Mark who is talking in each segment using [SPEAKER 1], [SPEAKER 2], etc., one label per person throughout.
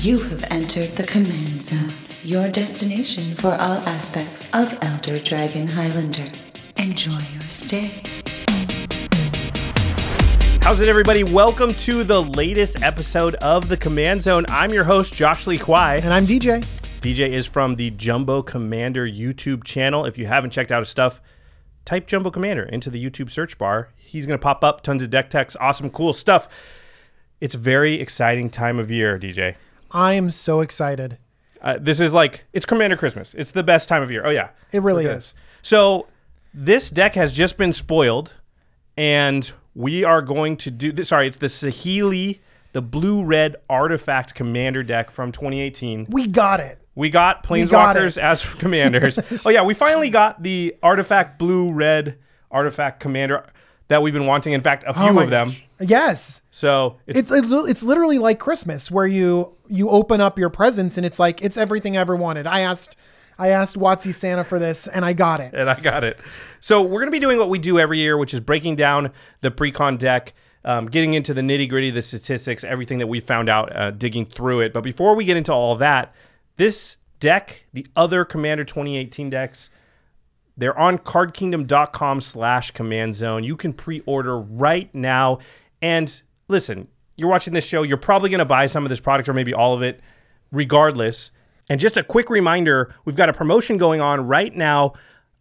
[SPEAKER 1] You have entered the Command Zone, your destination for all aspects of Elder Dragon Highlander. Enjoy your stay.
[SPEAKER 2] How's it, everybody? Welcome to the latest episode of the Command Zone. I'm your host, Josh Lee Kwai.
[SPEAKER 3] And I'm DJ.
[SPEAKER 2] DJ is from the Jumbo Commander YouTube channel. If you haven't checked out his stuff, type Jumbo Commander into the YouTube search bar. He's going to pop up tons of deck techs, awesome, cool stuff. It's a very exciting time of year, DJ.
[SPEAKER 3] I am so excited.
[SPEAKER 2] Uh, this is like, it's Commander Christmas. It's the best time of year. Oh, yeah.
[SPEAKER 3] It really
[SPEAKER 2] Okay.
[SPEAKER 3] is.
[SPEAKER 2] So this deck has just been spoiled, and we are going to do this. Sorry, it's the Saheeli, the blue red artifact commander deck from 2018.
[SPEAKER 3] We got it.
[SPEAKER 2] We got
[SPEAKER 3] got
[SPEAKER 2] planeswalkers
[SPEAKER 3] it.
[SPEAKER 2] as commanders. oh yeah, we finally got the artifact blue red artifact commander that we've been wanting. In fact, a few
[SPEAKER 3] Oh
[SPEAKER 2] of them.
[SPEAKER 3] gosh. Yes.
[SPEAKER 2] So it's,
[SPEAKER 3] It's, it's literally like Christmas where you you open up your presents and it's like it's everything I ever wanted. I asked I asked Watsy Santa for this and I got it.
[SPEAKER 2] and I got it. So we're gonna be doing what we do every year, which is breaking down the pre-con deck. Um, getting into the nitty gritty, the statistics, everything that we found out, uh, digging through it. But before we get into all that, this deck, the other Commander 2018 decks, They're on cardkingdom.com slash command zone. You can pre-order right now. And listen, you're watching this show, you're probably going to buy some of this product or maybe all of it regardless. And just a quick reminder, we've got a promotion going on right now.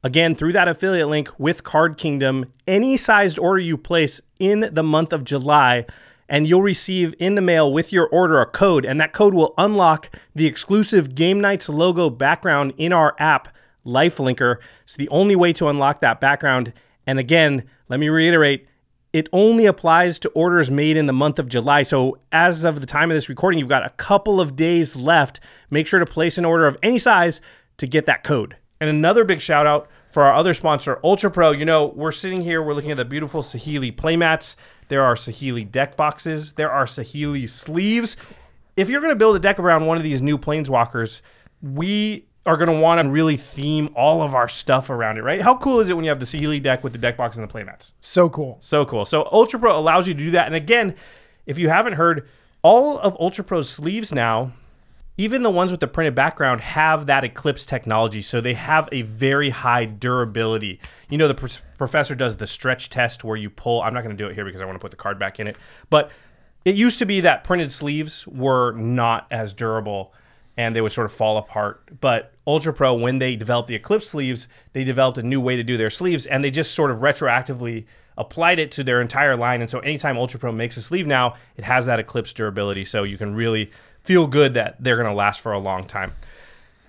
[SPEAKER 2] Again, through that affiliate link with Card Kingdom, any sized order you place in the month of July, and you'll receive in the mail with your order a code, and that code will unlock the exclusive Game Knights logo background in our app, Lifelinker. It's the only way to unlock that background. And again, let me reiterate, it only applies to orders made in the month of July. So, as of the time of this recording, you've got a couple of days left. Make sure to place an order of any size to get that code. And another big shout out for our other sponsor, Ultra Pro. You know, we're sitting here, we're looking at the beautiful Saheeli playmats. There are Saheeli deck boxes, there are Saheeli sleeves. If you're going to build a deck around one of these new planeswalkers, we are going to want to really theme all of our stuff around it, right? How cool is it when you have the Saheeli deck with the deck box and the playmats?
[SPEAKER 3] So cool.
[SPEAKER 2] So cool. So Ultra Pro allows you to do that. And again, if you haven't heard, all of Ultra Pro's sleeves now, even the ones with the printed background, have that Eclipse technology. So they have a very high durability. You know, the pr- professor does the stretch test where you pull. I'm not going to do it here because I want to put the card back in it. But it used to be that printed sleeves were not as durable and they would sort of fall apart. But Ultra Pro, when they developed the Eclipse sleeves, they developed a new way to do their sleeves, and they just sort of retroactively applied it to their entire line. And so, anytime Ultra Pro makes a sleeve now, it has that Eclipse durability, so you can really feel good that they're going to last for a long time.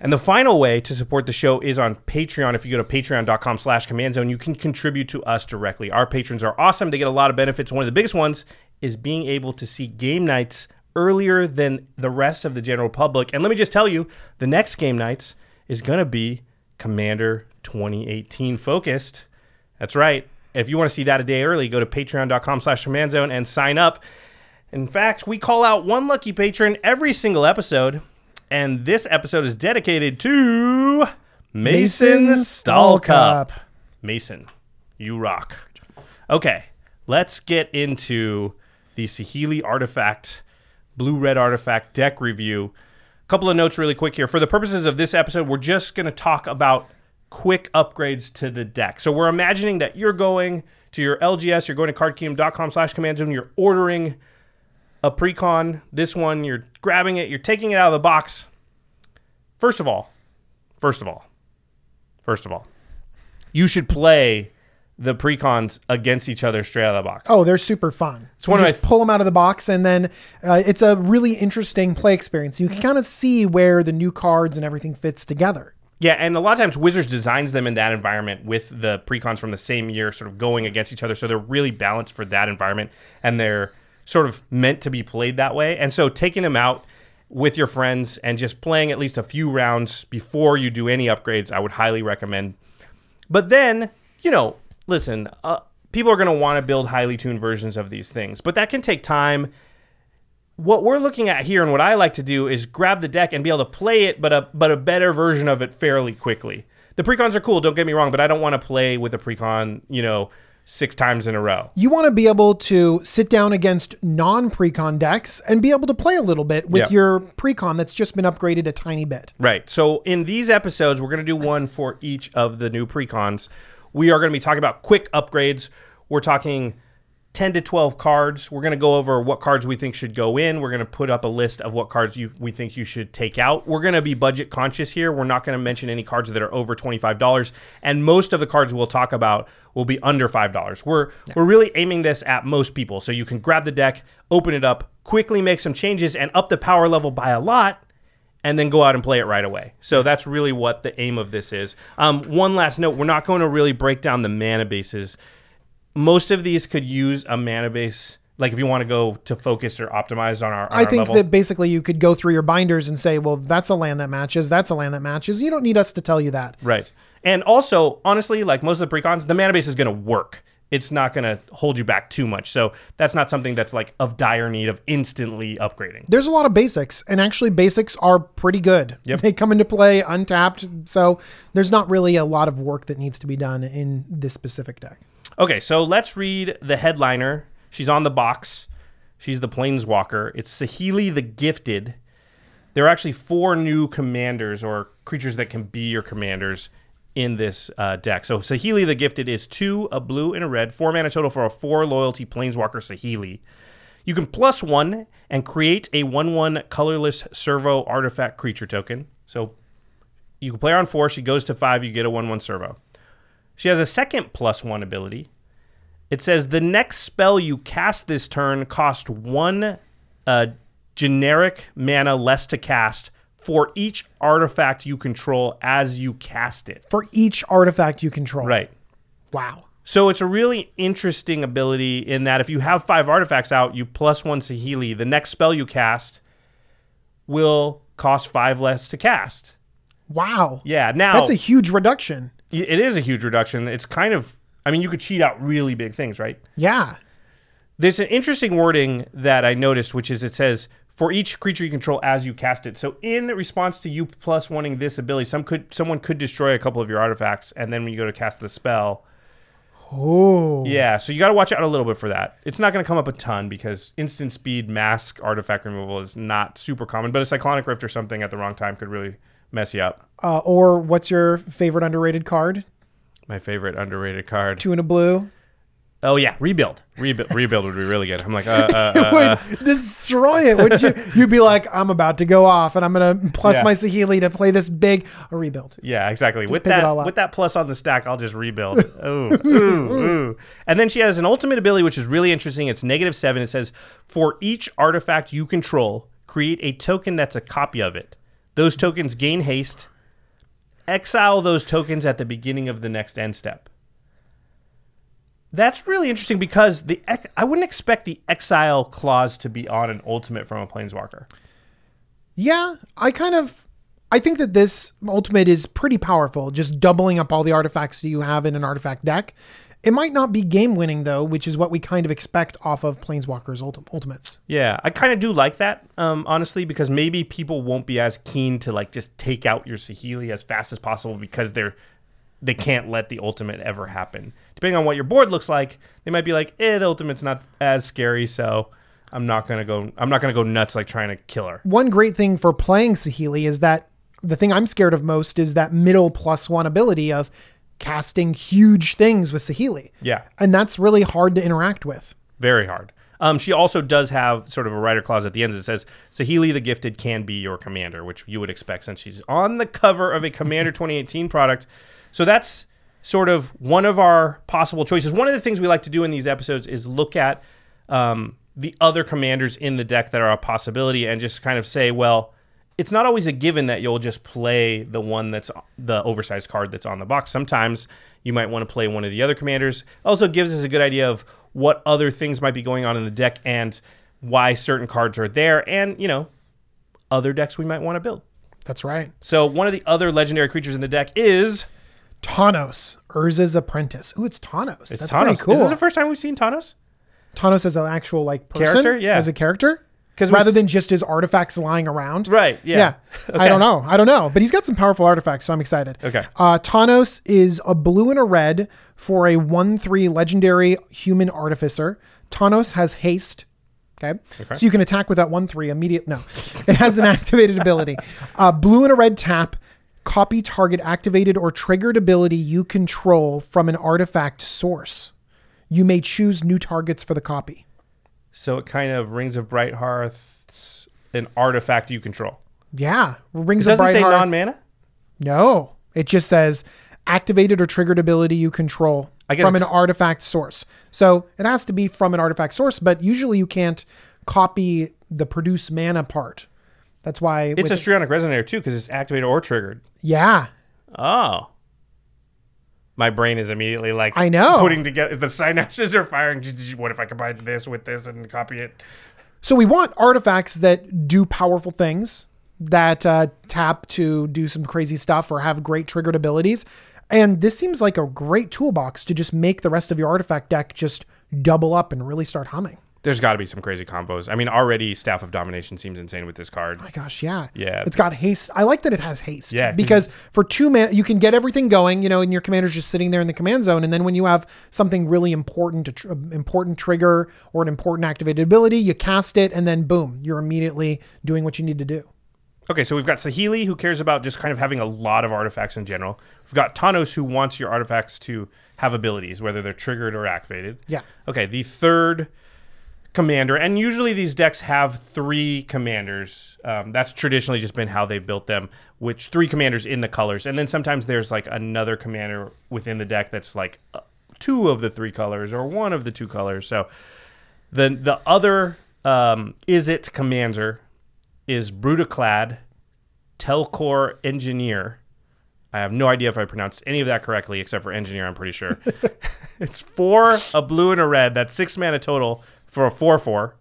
[SPEAKER 2] And the final way to support the show is on Patreon. If you go to patreon.com slash command zone, you can contribute to us directly. Our patrons are awesome. They get a lot of benefits. One of the biggest ones is being able to see Game Knights earlier than the rest of the general public. And let me just tell you, the next Game Knights is going to be Commander 2018 focused. That's right. If you want to see that a day early, go to patreon.com slash command zone and sign up. In fact, we call out one lucky patron every single episode, and this episode is dedicated to Mason, Stallcup. Mason, you rock. Okay, let's get into the Saheeli Artifact, Blue Red Artifact deck review. A couple of notes really quick here. For the purposes of this episode, we're just going to talk about quick upgrades to the deck. So we're imagining that you're going to your LGS, you're going to cardkingdom.com slash command zone, you're ordering a precon, this one, you're grabbing it, you're taking it out of the box. First of all, first of all, first of all, you should play the precons against each other straight out of the box.
[SPEAKER 3] Oh, they're super fun. It's
[SPEAKER 2] one
[SPEAKER 3] you
[SPEAKER 2] of
[SPEAKER 3] just
[SPEAKER 2] my-
[SPEAKER 3] pull them out of the box, and then uh, it's a really interesting play experience. You can kind of see where the new cards and everything fits together.
[SPEAKER 2] Yeah, and a lot of times Wizards designs them in that environment with the precons from the same year sort of going against each other. So they're really balanced for that environment and they're sort of meant to be played that way. And so taking them out with your friends and just playing at least a few rounds before you do any upgrades, I would highly recommend. But then, you know, listen, uh, people are going to want to build highly tuned versions of these things, but that can take time what we're looking at here and what I like to do is grab the deck and be able to play it, but a but a better version of it fairly quickly. The precons are cool, don't get me wrong, but I don't want to play with a precon, you know, six times in a row.
[SPEAKER 3] You want to be able to sit down against non precon decks and be able to play a little bit with
[SPEAKER 2] Yeah.
[SPEAKER 3] your precon that's just been upgraded a tiny bit.
[SPEAKER 2] Right. So in these episodes, we're going to do one for each of the new precons. We are going to be talking about quick upgrades. We're talking 10 to 12 cards. We're going to go over what cards we think should go in. We're going to put up a list of what cards you we think you should take out. We're going to be budget conscious here. We're not going to mention any cards that are over $25 and most of the cards we'll talk about will be under $5. We're we're really aiming this at most people. So you can grab the deck, open it up, quickly make some changes and up the power level by a lot and then go out and play it right away. So that's really what the aim of this is. Um, one last note: we're not going to really break down the mana bases. Most of these could use a mana base, like if you want to go to focus or optimize on our. On
[SPEAKER 3] I
[SPEAKER 2] our
[SPEAKER 3] think
[SPEAKER 2] level.
[SPEAKER 3] that basically you could go through your binders and say, well, that's a land that matches, that's a land that matches. You don't need us to tell you that.
[SPEAKER 2] right, and also honestly, like most of the precons, the mana base is going to work. It's not going to hold you back too much. So that's not something that's like of dire need of instantly upgrading.
[SPEAKER 3] There's a lot of basics, and actually, basics are pretty good.
[SPEAKER 2] Yep.
[SPEAKER 3] They come into play untapped, so there's not really a lot of work that needs to be done in this specific deck.
[SPEAKER 2] Okay, so let's read the headliner. She's on the box. She's the Planeswalker. It's Saheeli the Gifted. There are actually four new commanders or creatures that can be your commanders in this uh, deck. So Saheeli the Gifted is two, a blue, and a red. Four mana total for a four loyalty Planeswalker Saheeli. You can plus one and create a 1 1 colorless servo artifact creature token. So you can play her on four. She goes to five. You get a 1 1 servo. She has a second plus one ability. It says the next spell you cast this turn cost one uh, generic mana less to cast for each artifact you control as you cast it.
[SPEAKER 3] For each artifact you control.
[SPEAKER 2] Right.
[SPEAKER 3] Wow.
[SPEAKER 2] So it's a really interesting ability in that if you have five artifacts out, you plus one Saheeli, the next spell you cast will cost five less to cast.
[SPEAKER 3] Wow.
[SPEAKER 2] Yeah. Now
[SPEAKER 3] That's a huge reduction.
[SPEAKER 2] it is a huge reduction. It's kind of, I mean, you could cheat out really big things, right?
[SPEAKER 3] Yeah.
[SPEAKER 2] There's an interesting wording that I noticed, which is it says for each creature you control as you cast it. So in response to you plus wanting this ability, some could someone could destroy a couple of your artifacts, and then when you go to cast the spell,
[SPEAKER 3] Oh.
[SPEAKER 2] yeah. So you got to watch out a little bit for that. It's not going to come up a ton because instant speed mask artifact removal is not super common, but a cyclonic rift or something at the wrong time could really mess you up.
[SPEAKER 3] Uh, or what's your favorite underrated card?
[SPEAKER 2] My favorite underrated card.
[SPEAKER 3] Two in a blue.
[SPEAKER 2] Oh yeah, rebuild. Rebuild. rebuild would be really good. I'm like, uh, uh, uh, uh,
[SPEAKER 3] would destroy it. Would you? You'd be like, I'm about to go off, and I'm gonna plus
[SPEAKER 2] Yeah.
[SPEAKER 3] my Saheeli to play this big a rebuild.
[SPEAKER 2] Yeah, exactly. with that, with that plus on the stack, I'll just rebuild. ooh, ooh, ooh. And then she has an ultimate ability, which is really interesting. It's negative seven. It says, for each artifact you control, create a token that's a copy of it. Those tokens gain haste. Exile those tokens at the beginning of the next end step. That's really interesting because the ex- I wouldn't expect the exile clause to be on an ultimate from a planeswalker.
[SPEAKER 3] Yeah, I kind of. I think that this ultimate is pretty powerful, just doubling up all the artifacts that you have in an artifact deck. It might not be game winning though, which is what we kind of expect off of Planeswalker's ulti- ultimates.
[SPEAKER 2] Yeah, I kind of do like that, um, honestly, because maybe people won't be as keen to like just take out your Saheeli as fast as possible because they're they can't let the ultimate ever happen. Depending on what your board looks like, they might be like, "Eh, the ultimate's not as scary, so I'm not gonna go. I'm not gonna go nuts like trying to kill her."
[SPEAKER 3] One great thing for playing Saheeli is that the thing I'm scared of most is that middle plus one ability of casting huge things with Saheeli.
[SPEAKER 2] Yeah,
[SPEAKER 3] And that's really hard to interact with.
[SPEAKER 2] very hard. Um, she also does have sort of a writer clause at the end that says Saheeli the Gifted can be your commander, which you would expect since she's on the cover of a Commander 2018 product. So that's sort of one of our possible choices. One of the things we like to do in these episodes is look at um, the other commanders in the deck that are a possibility and just kind of say, well, it's not always a given that you'll just play the one that's the oversized card that's on the box. Sometimes you might want to play one of the other commanders. Also gives us a good idea of what other things might be going on in the deck and why certain cards are there and, you know, other decks we might want to build.
[SPEAKER 3] That's right.
[SPEAKER 2] So one of the other legendary creatures in the deck is
[SPEAKER 3] Tawnos, Urza's apprentice. Ooh, it's Tawnos.
[SPEAKER 2] it's
[SPEAKER 3] That's
[SPEAKER 2] Tawnos.
[SPEAKER 3] pretty cool.
[SPEAKER 2] Is this the first time we've seen Tawnos?
[SPEAKER 3] Tawnos as an actual like person?
[SPEAKER 2] Character? Yeah.
[SPEAKER 3] As a character?
[SPEAKER 2] 'Cause we
[SPEAKER 3] rather than just his artifacts lying around.
[SPEAKER 2] Right, yeah.
[SPEAKER 3] I
[SPEAKER 2] Okay.
[SPEAKER 3] don't know. I don't know. But he's got some powerful artifacts, so I'm excited.
[SPEAKER 2] Okay.
[SPEAKER 3] Uh, Tawnos is a blue and a red for a 1 3 legendary human artificer. Tawnos has haste. Okay. So you can attack with that 1 3 immediate. No, it has an activated ability. Uh, blue and a red tap. Copy target activated or triggered ability you control from an artifact source. You may choose new targets for the copy.
[SPEAKER 2] So it kind of Rings of Brighthearth's an artifact you control.
[SPEAKER 3] Yeah. Rings
[SPEAKER 2] It
[SPEAKER 3] of
[SPEAKER 2] doesn't say non mana.
[SPEAKER 3] No, it just says activated or triggered ability you control from an artifact source. So it has to be from an artifact source, but usually you can't copy the produce mana part. That's why
[SPEAKER 2] It's a Strionic Resonator too because it's activated or triggered.
[SPEAKER 3] yeah.
[SPEAKER 2] Oh. My brain is immediately like
[SPEAKER 3] I know.
[SPEAKER 2] putting together the synapses are firing. What if I combine this with this and copy it?
[SPEAKER 3] So we want artifacts that do powerful things, that uh, tap to do some crazy stuff or have great triggered abilities. And this seems like a great toolbox to just make the rest of your artifact deck just double up and really start humming.
[SPEAKER 2] There's got to be some crazy combos. I mean, already Staff of Domination seems insane with this card.
[SPEAKER 3] Oh my gosh, yeah.
[SPEAKER 2] Yeah.
[SPEAKER 3] It's got haste. I like that it has haste.
[SPEAKER 2] Yeah, 'cause-
[SPEAKER 3] Because for two man you can get everything going, you know, and your commander's just sitting there in the command zone. And then when you have something really important, a tr- um, important trigger or an important activated ability, you cast it and then boom, you're immediately doing what you need to do.
[SPEAKER 2] Okay, so we've got Saheeli who cares about just kind of having a lot of artifacts in general. We've got Tawnos who wants your artifacts to have abilities, whether they're triggered or activated.
[SPEAKER 3] Yeah.
[SPEAKER 2] Okay, the third commander, and usually these decks have three commanders. Um, that's traditionally just been how they've built them, which three commanders in the colors, and then sometimes there's like another commander within the deck that's like uh, two of the three colors or one of the two colors. So the the other um, is it commander is Brudiclad Telchor Engineer. I have no idea if I pronounced any of that correctly, except for engineer. I'm pretty sure. it's four, a blue, and a red. That's six mana total for a four-four.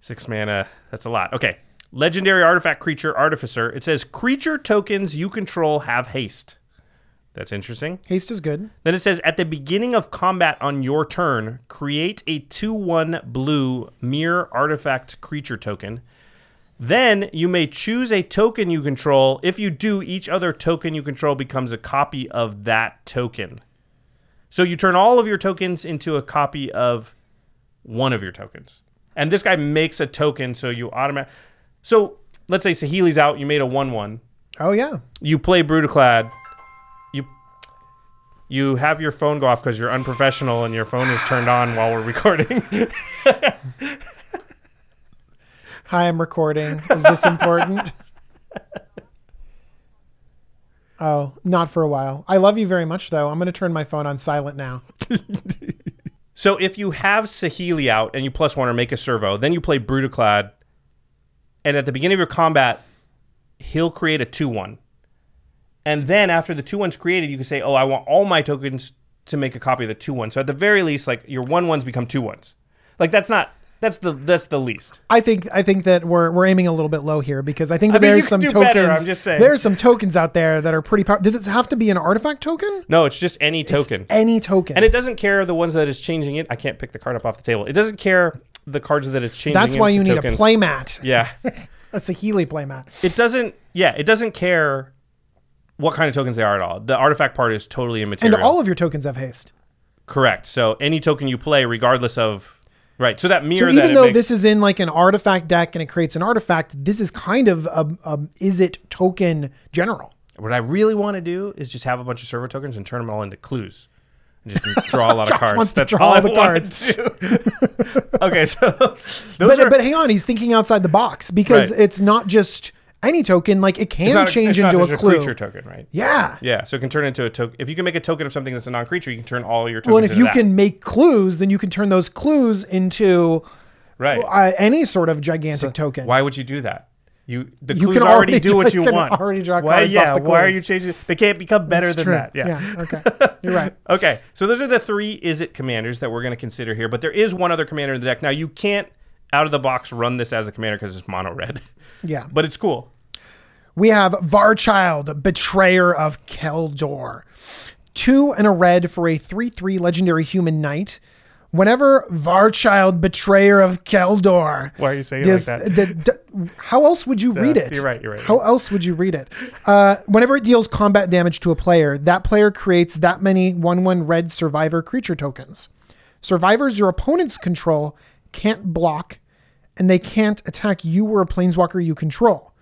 [SPEAKER 2] Six mana. That's a lot. Okay. Legendary artifact creature artificer. It says creature tokens you control have haste. That's interesting.
[SPEAKER 3] Haste is good.
[SPEAKER 2] Then it says at the beginning of combat on your turn, create a 2 1 blue mirror artifact creature token. Then you may choose a token you control. If you do, each other token you control becomes a copy of that token. So you turn all of your tokens into a copy of one of your tokens. And this guy makes a token, so you automatic. So let's say Saheeli's out, you made a 1 1
[SPEAKER 3] Oh yeah.
[SPEAKER 2] you play Brudiclad, you you have your phone go off because you're unprofessional and your phone is turned on while we're recording.
[SPEAKER 3] Hi, I'm recording. Is this important? oh, not for a while. I love you very much, though. I'm going to turn my phone on silent now.
[SPEAKER 2] so if you have Saheeli out and you plus one or make a servo, then you play Brudiclad, and at the beginning of your combat, he'll create a 2 1. And then after the 2 1's created, you can say, Oh, I want all my tokens to make a copy of the 2 1. So at the very least, like your 1 1s become 2 1s. Like that's not. That's the that's the least.
[SPEAKER 3] I think I think that we're we're aiming a little bit low here because I think that
[SPEAKER 2] I mean,
[SPEAKER 3] there's some tokens.
[SPEAKER 2] better, I'm just saying.
[SPEAKER 3] There's some tokens out there that are pretty powerful. Does it have to be an artifact token?
[SPEAKER 2] No, it's just any token.
[SPEAKER 3] Any token.
[SPEAKER 2] And it doesn't care the ones that it's changing it. I can't pick the card up off the table. It doesn't care the cards that it's changing.
[SPEAKER 3] That's why you
[SPEAKER 2] into
[SPEAKER 3] need
[SPEAKER 2] tokens.
[SPEAKER 3] a playmat.
[SPEAKER 2] Yeah,
[SPEAKER 3] A Saheeli playmat.
[SPEAKER 2] it doesn't. Yeah, it doesn't care what kind of tokens they are at all. The artifact part is totally immaterial.
[SPEAKER 3] And all of your tokens have haste.
[SPEAKER 2] correct. So any token you play, regardless of right. So that
[SPEAKER 3] So
[SPEAKER 2] mirror. that
[SPEAKER 3] even
[SPEAKER 2] it
[SPEAKER 3] though
[SPEAKER 2] makes-
[SPEAKER 3] this is in like an artifact deck and it creates an artifact, this is kind of a, a is it token general.
[SPEAKER 2] what I really want to do is just have a bunch of servo tokens and turn them all into clues. And just draw a lot of
[SPEAKER 3] Josh
[SPEAKER 2] cards.
[SPEAKER 3] wants to
[SPEAKER 2] That's
[SPEAKER 3] draw
[SPEAKER 2] all
[SPEAKER 3] all
[SPEAKER 2] I
[SPEAKER 3] the cards.
[SPEAKER 2] okay, so those
[SPEAKER 3] But
[SPEAKER 2] are
[SPEAKER 3] but hang on, he's thinking outside the box because
[SPEAKER 2] Right.
[SPEAKER 3] it's not just any token. Like it can
[SPEAKER 2] not,
[SPEAKER 3] change
[SPEAKER 2] not
[SPEAKER 3] into
[SPEAKER 2] just
[SPEAKER 3] a clue.
[SPEAKER 2] creature token, right?
[SPEAKER 3] Yeah.
[SPEAKER 2] Yeah, so it can turn into a token. If you can make a token of something that's a non-creature, you can turn all your tokens.
[SPEAKER 3] Well, and if you
[SPEAKER 2] that.
[SPEAKER 3] can make clues, then you can turn those clues into
[SPEAKER 2] right?
[SPEAKER 3] uh, any sort of gigantic token.
[SPEAKER 2] Why would you do that? You the
[SPEAKER 3] You
[SPEAKER 2] clues
[SPEAKER 3] can
[SPEAKER 2] already,
[SPEAKER 3] already
[SPEAKER 2] do what you want.
[SPEAKER 3] already draw
[SPEAKER 2] why,
[SPEAKER 3] cards
[SPEAKER 2] yeah,
[SPEAKER 3] off the
[SPEAKER 2] why are you changing? They can't become better
[SPEAKER 3] It's
[SPEAKER 2] than
[SPEAKER 3] true.
[SPEAKER 2] that. Yeah.
[SPEAKER 3] Okay. You're right.
[SPEAKER 2] Okay, so those are the three is it commanders that we're going to consider here. But there is one other commander in the deck. Now you can't out of the box run this as a commander because it's mono red,
[SPEAKER 3] Yeah.
[SPEAKER 2] but it's cool.
[SPEAKER 3] We have Varchild, Betrayer of Kjeldor. Two and a red for a 3 3 legendary human knight. Whenever Varchild, betrayer of Kjeldor.
[SPEAKER 2] Why are you saying like that?
[SPEAKER 3] the- the- how else would you read it?
[SPEAKER 2] you're right, you're right.
[SPEAKER 3] How else would you read it? Uh, whenever it deals combat damage to a player, that player creates that many 1 1 red survivor creature tokens. Survivors your opponents control can't block, and they can't attack you or a planeswalker you control.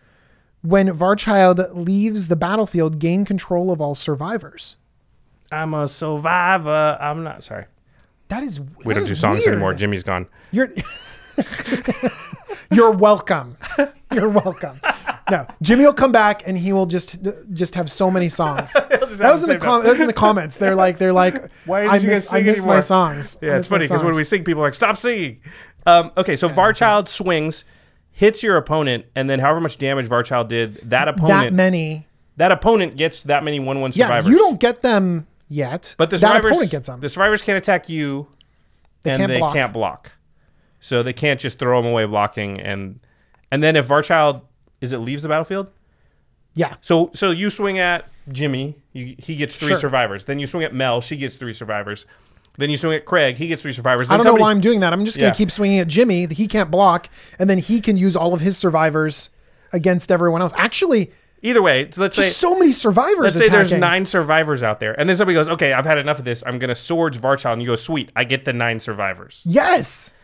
[SPEAKER 3] When Varchild leaves the battlefield, gain control of all survivors.
[SPEAKER 2] I'm a survivor. I'm not sorry.
[SPEAKER 3] That is
[SPEAKER 2] We don't do songs anymore. Jimmy's gone.
[SPEAKER 3] You're You're welcome. You're welcome. No, Jimmy will come back and he will just just have so many songs. that was in the com- that was in the comments. They're like they're like
[SPEAKER 2] Why did
[SPEAKER 3] I
[SPEAKER 2] you guys
[SPEAKER 3] miss I
[SPEAKER 2] sing
[SPEAKER 3] miss my songs.
[SPEAKER 2] Yeah, it's funny because when we sing, people are like, "Stop singing." Um, okay, so Varchild swings, hits your opponent, and then however much damage Varchild did, that opponent
[SPEAKER 3] that many.
[SPEAKER 2] that opponent gets that many one-one
[SPEAKER 3] Yeah,
[SPEAKER 2] survivors.
[SPEAKER 3] you don't get them yet.
[SPEAKER 2] But the
[SPEAKER 3] that
[SPEAKER 2] survivors,
[SPEAKER 3] opponent gets them.
[SPEAKER 2] the survivors can't attack you, and
[SPEAKER 3] can't
[SPEAKER 2] they
[SPEAKER 3] block.
[SPEAKER 2] can't block. So they can't just throw them away blocking, and and then if Varchild is it leaves the battlefield.
[SPEAKER 3] yeah,
[SPEAKER 2] So so you swing at Jimmy, you, he gets three
[SPEAKER 3] Sure.
[SPEAKER 2] survivors. Then you swing at Mel, she gets three survivors. Then you swing at Craig, he gets three survivors.
[SPEAKER 3] I don't know why I'm doing that. I'm just gonna
[SPEAKER 2] Yeah.
[SPEAKER 3] keep swinging at Jimmy. He can't block, and then he can use all of his survivors against everyone else. Actually,
[SPEAKER 2] Either way, so let's say
[SPEAKER 3] so many survivors.
[SPEAKER 2] let's say there's nine survivors out there, and then somebody goes, "Okay, I've had enough of this. I'm gonna swords Varchild," and you go, "Sweet, I get the nine survivors."
[SPEAKER 3] Yes.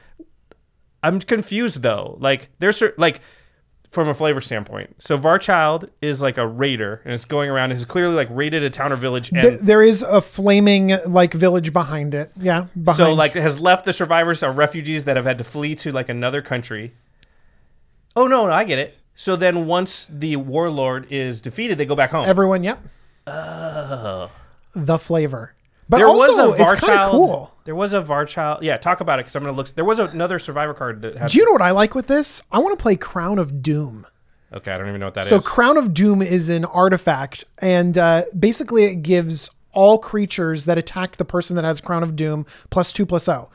[SPEAKER 2] I'm confused though. Like there's like from a flavor standpoint. So Varchild is like a raider, and it's going around. and It's clearly like raided a town or village, and
[SPEAKER 3] Th- there is a flaming like village behind it. Yeah, behind.
[SPEAKER 2] so like it has left the survivors are refugees that have had to flee to like another country. Oh no, no, I get it. So then once the warlord is defeated, they go back home.
[SPEAKER 3] everyone. Yep. Oh. The flavor, but
[SPEAKER 2] there was
[SPEAKER 3] also
[SPEAKER 2] a
[SPEAKER 3] it's kind of cool.
[SPEAKER 2] There was a Varchild. Yeah, talk about it because I'm gonna look. There was another survivor card that has.
[SPEAKER 3] Do you know what I like with this? I want to play Crown of Doom.
[SPEAKER 2] okay, I don't even know what that is.
[SPEAKER 3] So Crown of Doom is an artifact, and uh, basically it gives all creatures that attack the person that has Crown of Doom plus two plus O.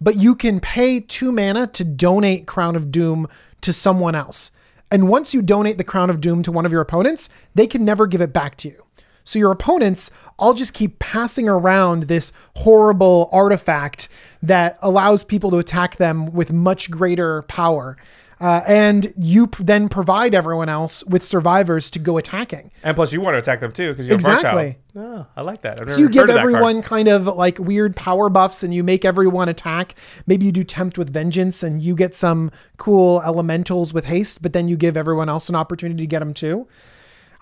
[SPEAKER 3] But you can pay two mana to donate Crown of Doom to someone else. And once you donate the Crown of Doom to one of your opponents, they can never give it back to you. So your opponents all just keep passing around this horrible artifact that allows people to attack them with much greater power. Uh, and you p- then provide everyone else with survivors to go attacking.
[SPEAKER 2] and plus, you want to attack them too because you're
[SPEAKER 3] Exactly.
[SPEAKER 2] Oh, I like that.
[SPEAKER 3] So you give everyone kind of like weird power buffs and you make everyone attack. Maybe you do tempt with vengeance and you get some cool elementals with haste, but then you give everyone else an opportunity to get them too.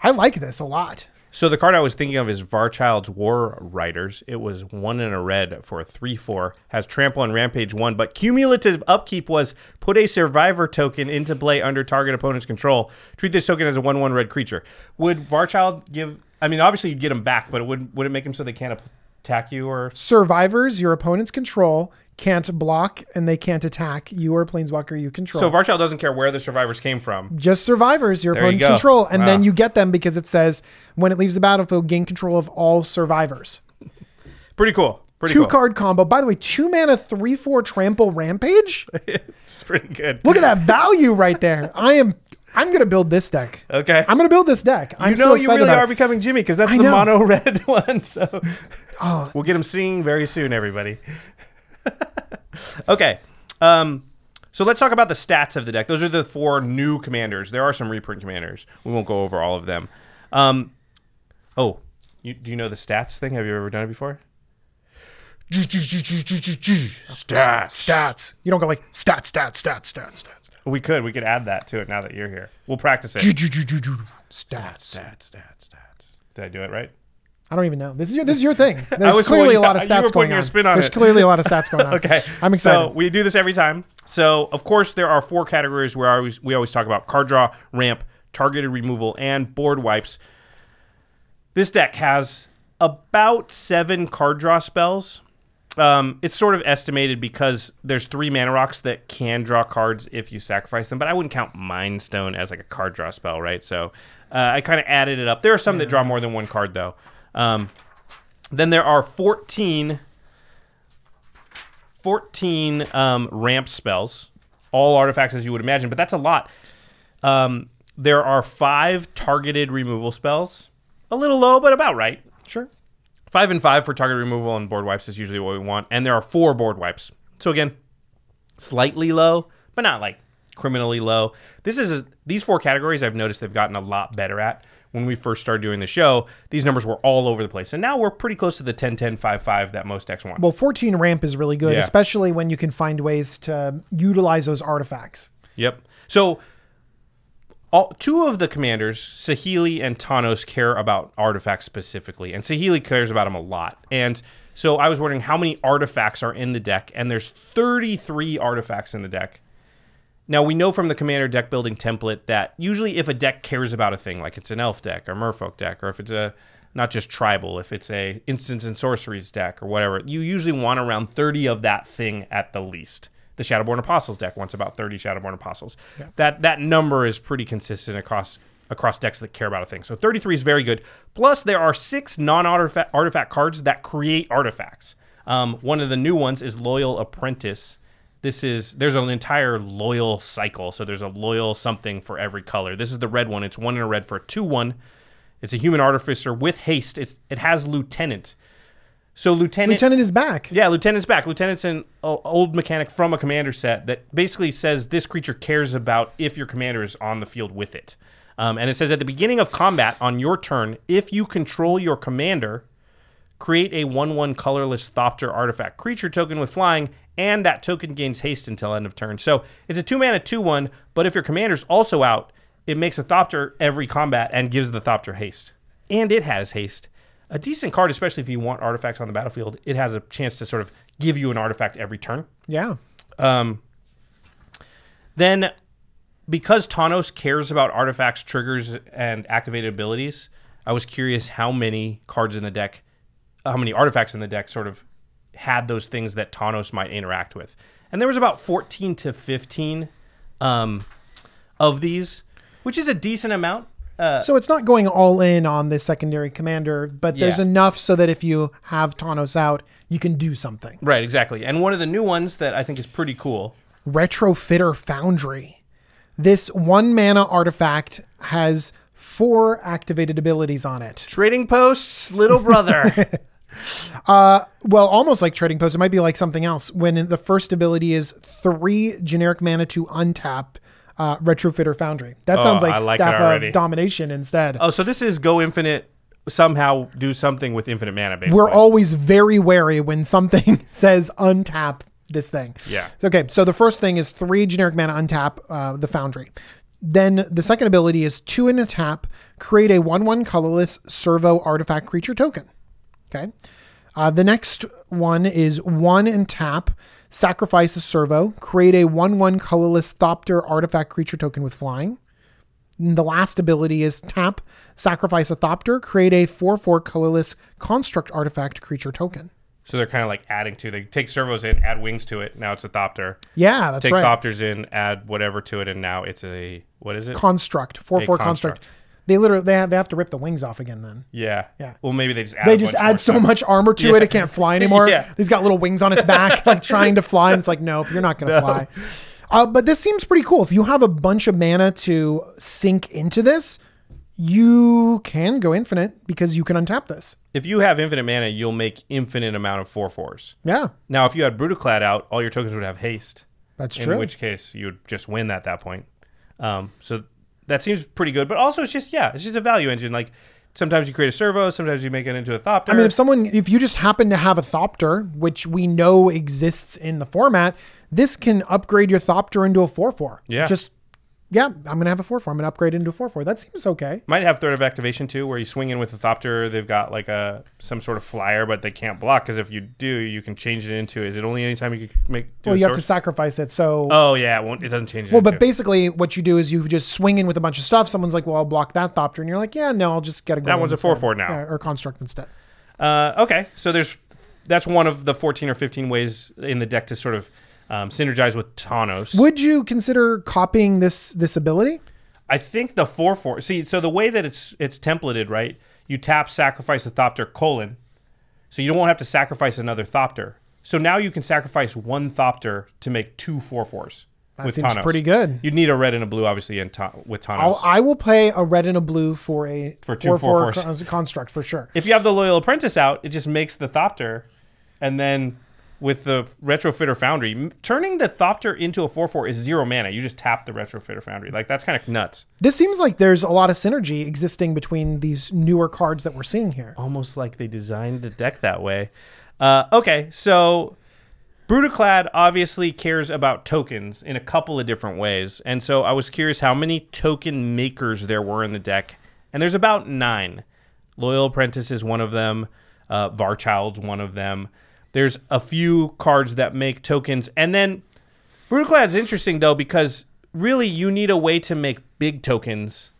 [SPEAKER 3] I like this a lot.
[SPEAKER 2] So the card I was thinking of is Varchild's War Riders. It was one in a red for a three-four. Has trample and rampage one, but cumulative upkeep was put a survivor token into play under target opponent's control. Treat this token as a one-one red creature. Would Varchild give? I mean, obviously you'd get them back, but it would would it make them so they can't attack you or?
[SPEAKER 3] Survivors, your opponent's control, can't block and they can't attack you or planeswalker you control.
[SPEAKER 2] So Varchild doesn't care where the survivors came from.
[SPEAKER 3] just survivors, your
[SPEAKER 2] There
[SPEAKER 3] opponent's
[SPEAKER 2] go.
[SPEAKER 3] control. And then you get them because it says when it leaves the battlefield, gain control of all survivors.
[SPEAKER 2] Pretty cool. Pretty
[SPEAKER 3] Two
[SPEAKER 2] cool.
[SPEAKER 3] card combo. By the way, two mana, three, four trample rampage.
[SPEAKER 2] It's pretty good.
[SPEAKER 3] Look at that value right there. I am I'm gonna build this deck.
[SPEAKER 2] Okay.
[SPEAKER 3] I'm gonna build this deck. I'm
[SPEAKER 2] you know
[SPEAKER 3] so
[SPEAKER 2] you really are becoming Jimmy because that's
[SPEAKER 3] I
[SPEAKER 2] the
[SPEAKER 3] know. Oh.
[SPEAKER 2] mono red one. So we'll get him singing very soon, everybody. okay. Um, so let's talk about the stats of the deck. Those are the four new commanders. There are some reprint commanders. We won't go over all of them. Um, oh, you, do you know the stats thing? Have you ever done it before? Stats.
[SPEAKER 3] Stats. You don't go like stats, stats, stats, stats, stats.
[SPEAKER 2] We could. We could add that to it now that you're here. We'll practice it.
[SPEAKER 3] Stats.
[SPEAKER 2] Stats, stats, stats. Did I do it right?
[SPEAKER 3] I don't even know. This is your this is your thing. There's clearly a lot of stats going on.
[SPEAKER 2] on
[SPEAKER 3] There's
[SPEAKER 2] it.
[SPEAKER 3] clearly a lot of stats going on.
[SPEAKER 2] Okay,
[SPEAKER 3] I'm excited.
[SPEAKER 2] So we do this every time. So of course there are four categories where I always we always talk about card draw, ramp, targeted removal, and board wipes. This deck has about seven card draw spells. Um, it's sort of estimated because there's three mana rocks that can draw cards if you sacrifice them, but I wouldn't count Mind Stone as like a card draw spell, right? So uh, I kind of added it up. There are some that draw more than one card though. Um, then there are 14 14 um, ramp spells, all artifacts as you would imagine, but that's a lot. Um, there are five targeted removal spells, a little low, but about right.
[SPEAKER 3] sure.
[SPEAKER 2] Five and five for target removal and board wipes is usually what we want. And there are four board wipes. So again, slightly low, but not like criminally low. This is these four categories I've noticed they've gotten a lot better at. When we first started doing the show, these numbers were all over the place. And now we're pretty close to the 10 10 5 5 that most decks want.
[SPEAKER 3] Well, 14 ramp is really good,
[SPEAKER 2] Yeah.
[SPEAKER 3] especially when you can find ways to utilize those artifacts.
[SPEAKER 2] Yep. So all, two of the commanders, Saheeli and Tawnos, care about artifacts specifically, and Saheeli cares about them a lot. And so I was wondering how many artifacts are in the deck, and there's 33 artifacts in the deck. Now we know from the commander deck building template that usually if a deck cares about a thing, like it's an elf deck or merfolk deck, or if it's a not just tribal, if it's a instants and sorceries deck or whatever, you usually want around 30 of that thing at the least. The Shadowborn Apostles deck wants about 30 Shadowborn Apostles. That that number is pretty consistent across across decks that care about a thing. So 33 is very good. Plus there are six non-artifact artifact cards that create artifacts. Um, one of the new ones is Loyal Apprentice this is there's an entire loyal cycle so there's a loyal something for every color this is the red one it's one in a red for a 2-1 it's a human artificer with haste it's, it has lieutenant so lieutenant,
[SPEAKER 3] Lieutenant is back.
[SPEAKER 2] yeah lieutenant's back lieutenant's an old mechanic from a commander set that basically says this creature cares about if your commander is on the field with it um, and it says at the beginning of combat on your turn if you control your commander create a 1-1 colorless Thopter artifact creature token with flying, and that token gains haste until end of turn. So it's a 2 mana 2-1, but if your commander's also out, it makes a Thopter every combat and gives the Thopter haste. And it has haste. A decent card, especially if you want artifacts on the battlefield, it has a chance to sort of give you an artifact every turn.
[SPEAKER 3] Yeah.
[SPEAKER 2] Um, then, because Tawnos cares about artifacts, triggers, and activated abilities, I was curious how many cards in the deck, how many artifacts in the deck sort of had those things that Tawnos might interact with. And there was about 14 to 15 um, of these, which is a decent amount. Uh,
[SPEAKER 3] So it's not going all in on the secondary commander, but there's
[SPEAKER 2] Yeah.
[SPEAKER 3] enough so that if you have Tawnos out, you can do something.
[SPEAKER 2] right, exactly. And one of the new ones that I think is pretty cool.
[SPEAKER 3] Retrofitter Foundry. This one mana artifact has four activated abilities on it.
[SPEAKER 2] Trading Posts, little brother.
[SPEAKER 3] Well, almost like Trading Post. It might be like something else. When the first ability is three generic mana to untap uh, Retrofitter Foundry. That sounds like,
[SPEAKER 2] Oh, like
[SPEAKER 3] Staff of Domination instead.
[SPEAKER 2] oh, so this is go infinite, somehow do something with infinite mana, basically.
[SPEAKER 3] We're always very wary when something says untap this thing.
[SPEAKER 2] Yeah.
[SPEAKER 3] Okay, so the first thing is three generic mana untap uh, the Foundry. Then the second ability is two in a tap, create a 1 1 colorless servo artifact creature token. Okay. Uh, the next one is one and tap, sacrifice a servo, create a 1 1 colorless Thopter artifact creature token with flying. And the last ability is tap, sacrifice a Thopter, create a 4 4 colorless construct artifact creature token.
[SPEAKER 2] So they're kind of like adding to. They take servos in, add wings to it. Now it's a Thopter.
[SPEAKER 3] Yeah, that's
[SPEAKER 2] Take
[SPEAKER 3] right.
[SPEAKER 2] Thopters in, add whatever to it, and now it's a what is it?
[SPEAKER 3] construct, 4 4
[SPEAKER 2] construct.
[SPEAKER 3] construct. They literally they have, they have to rip the wings off again then.
[SPEAKER 2] yeah.
[SPEAKER 3] Yeah.
[SPEAKER 2] Well, maybe they just add.
[SPEAKER 3] They just add so
[SPEAKER 2] stuff.
[SPEAKER 3] much armor to it,
[SPEAKER 2] Yeah.
[SPEAKER 3] it can't fly anymore.
[SPEAKER 2] Yeah.
[SPEAKER 3] He's got little wings on its back, like trying to fly. And it's like, nope, you're not going to fly. Uh, but this seems pretty cool. If you have a bunch of mana to sink into this, you can go infinite because you can untap this.
[SPEAKER 2] If you have infinite mana, you'll make infinite amount of four fours.
[SPEAKER 3] Yeah,
[SPEAKER 2] Now, if you had Brudiclad out, all your tokens would have haste.
[SPEAKER 3] that's
[SPEAKER 2] in
[SPEAKER 3] true.
[SPEAKER 2] In which case you would just win at that point. Um, so that seems pretty good. But also, it's just yeah, it's just a value engine. Like sometimes you create a servo, sometimes you make it into a Thopter.
[SPEAKER 3] I mean, if someone, if you just happen to have a Thopter, which we know exists in the format, this can upgrade your Thopter into a 4 4.
[SPEAKER 2] Yeah.
[SPEAKER 3] Just, yeah, I'm going to have a 4 4. I'm going to upgrade into a 4 4. That seems okay.
[SPEAKER 2] might have threat of activation too, where you swing in with a Thopter. They've got like a some sort of flyer, but they can't block because if you do, you can change it into. Is it only anytime you can make?
[SPEAKER 3] Well, you have to sacrifice it. So,
[SPEAKER 2] Oh yeah, it, won't, it doesn't change. It
[SPEAKER 3] well, but basically, what you do is you just swing in with a bunch of stuff. Someone's like, well, I'll block that Thopter. And you're like, yeah, no, I'll just get a
[SPEAKER 2] That one's a 4/4 now.
[SPEAKER 3] Yeah, or construct instead.
[SPEAKER 2] Uh, okay, so there's that's one of the 14 or 15 ways in the deck to sort of um, synergize with Tawnos.
[SPEAKER 3] Would you consider copying this this ability?
[SPEAKER 2] I think the four four. See, so the way that it's it's templated, right? You tap sacrifice a Thopter colon, so you don't have to sacrifice another Thopter. So now you can sacrifice one Thopter to make two four fours. with
[SPEAKER 3] seems
[SPEAKER 2] Tawnos.
[SPEAKER 3] pretty good.
[SPEAKER 2] You'd need a red and a blue, obviously, in ta- with Tawnos.
[SPEAKER 3] I'll, I will play a red and a blue for a
[SPEAKER 2] For two
[SPEAKER 3] four four
[SPEAKER 2] four-fours.
[SPEAKER 3] con- construct for sure.
[SPEAKER 2] if you have the Loyal Apprentice out, it just makes the Thopter, and then with the Retrofitter Foundry, turning the Thopter into a 4 4 is zero mana. You just tap the Retrofitter Foundry. Like, that's kind of nuts.
[SPEAKER 3] This seems like there's a lot of synergy existing between these newer cards that we're seeing here.
[SPEAKER 2] Almost like they designed the deck that way. Uh, okay, so Brudiclad obviously cares about tokens in a couple of different ways. And so I was curious how many token makers there were in the deck. And there's about nine. Loyal Apprentice is one of them. Uh, Varchild's one of them. There's a few cards that make tokens. And then Brudiclad's interesting, though, because really you need a way to make big tokens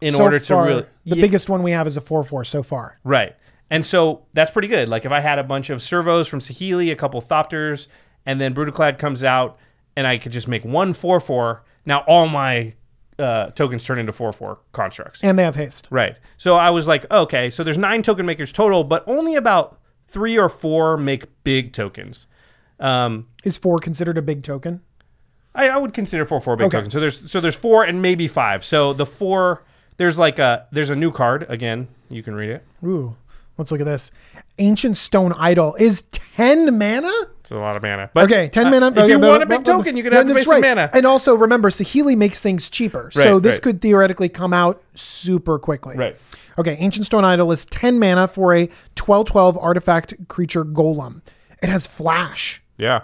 [SPEAKER 2] in
[SPEAKER 3] So
[SPEAKER 2] order to really.
[SPEAKER 3] the
[SPEAKER 2] Yeah.
[SPEAKER 3] biggest one we have is a four four so far.
[SPEAKER 2] Right. And so that's pretty good. Like if I had a bunch of servos from Saheeli, a couple Thopters, and then Brutaclad comes out, and I could just make one 4 4, now all my uh, tokens turn into 4 4 constructs.
[SPEAKER 3] And they have haste.
[SPEAKER 2] Right. So I was like, okay, so there's nine token makers total, but only about three or four make big tokens. Um,
[SPEAKER 3] Is four considered a big token?
[SPEAKER 2] I, I would consider four four big
[SPEAKER 3] Okay.
[SPEAKER 2] tokens. So there's so there's four and maybe five. So the four there's like a there's a new card again. You can read it.
[SPEAKER 3] Ooh, let's look at this. Ancient Stone Idol is 10 mana?
[SPEAKER 2] It's a lot of mana. But
[SPEAKER 3] Okay, 10
[SPEAKER 2] uh,
[SPEAKER 3] mana.
[SPEAKER 2] If
[SPEAKER 3] okay,
[SPEAKER 2] you
[SPEAKER 3] but-
[SPEAKER 2] want a big
[SPEAKER 3] but-
[SPEAKER 2] token, you can have to pay
[SPEAKER 3] right.
[SPEAKER 2] mana.
[SPEAKER 3] And also remember, Saheeli makes things cheaper. so this
[SPEAKER 2] right.
[SPEAKER 3] could theoretically come out super quickly.
[SPEAKER 2] Right.
[SPEAKER 3] Okay, Ancient Stone Idol is 10 mana for a 12 12 artifact creature golem. It has flash.
[SPEAKER 2] Yeah.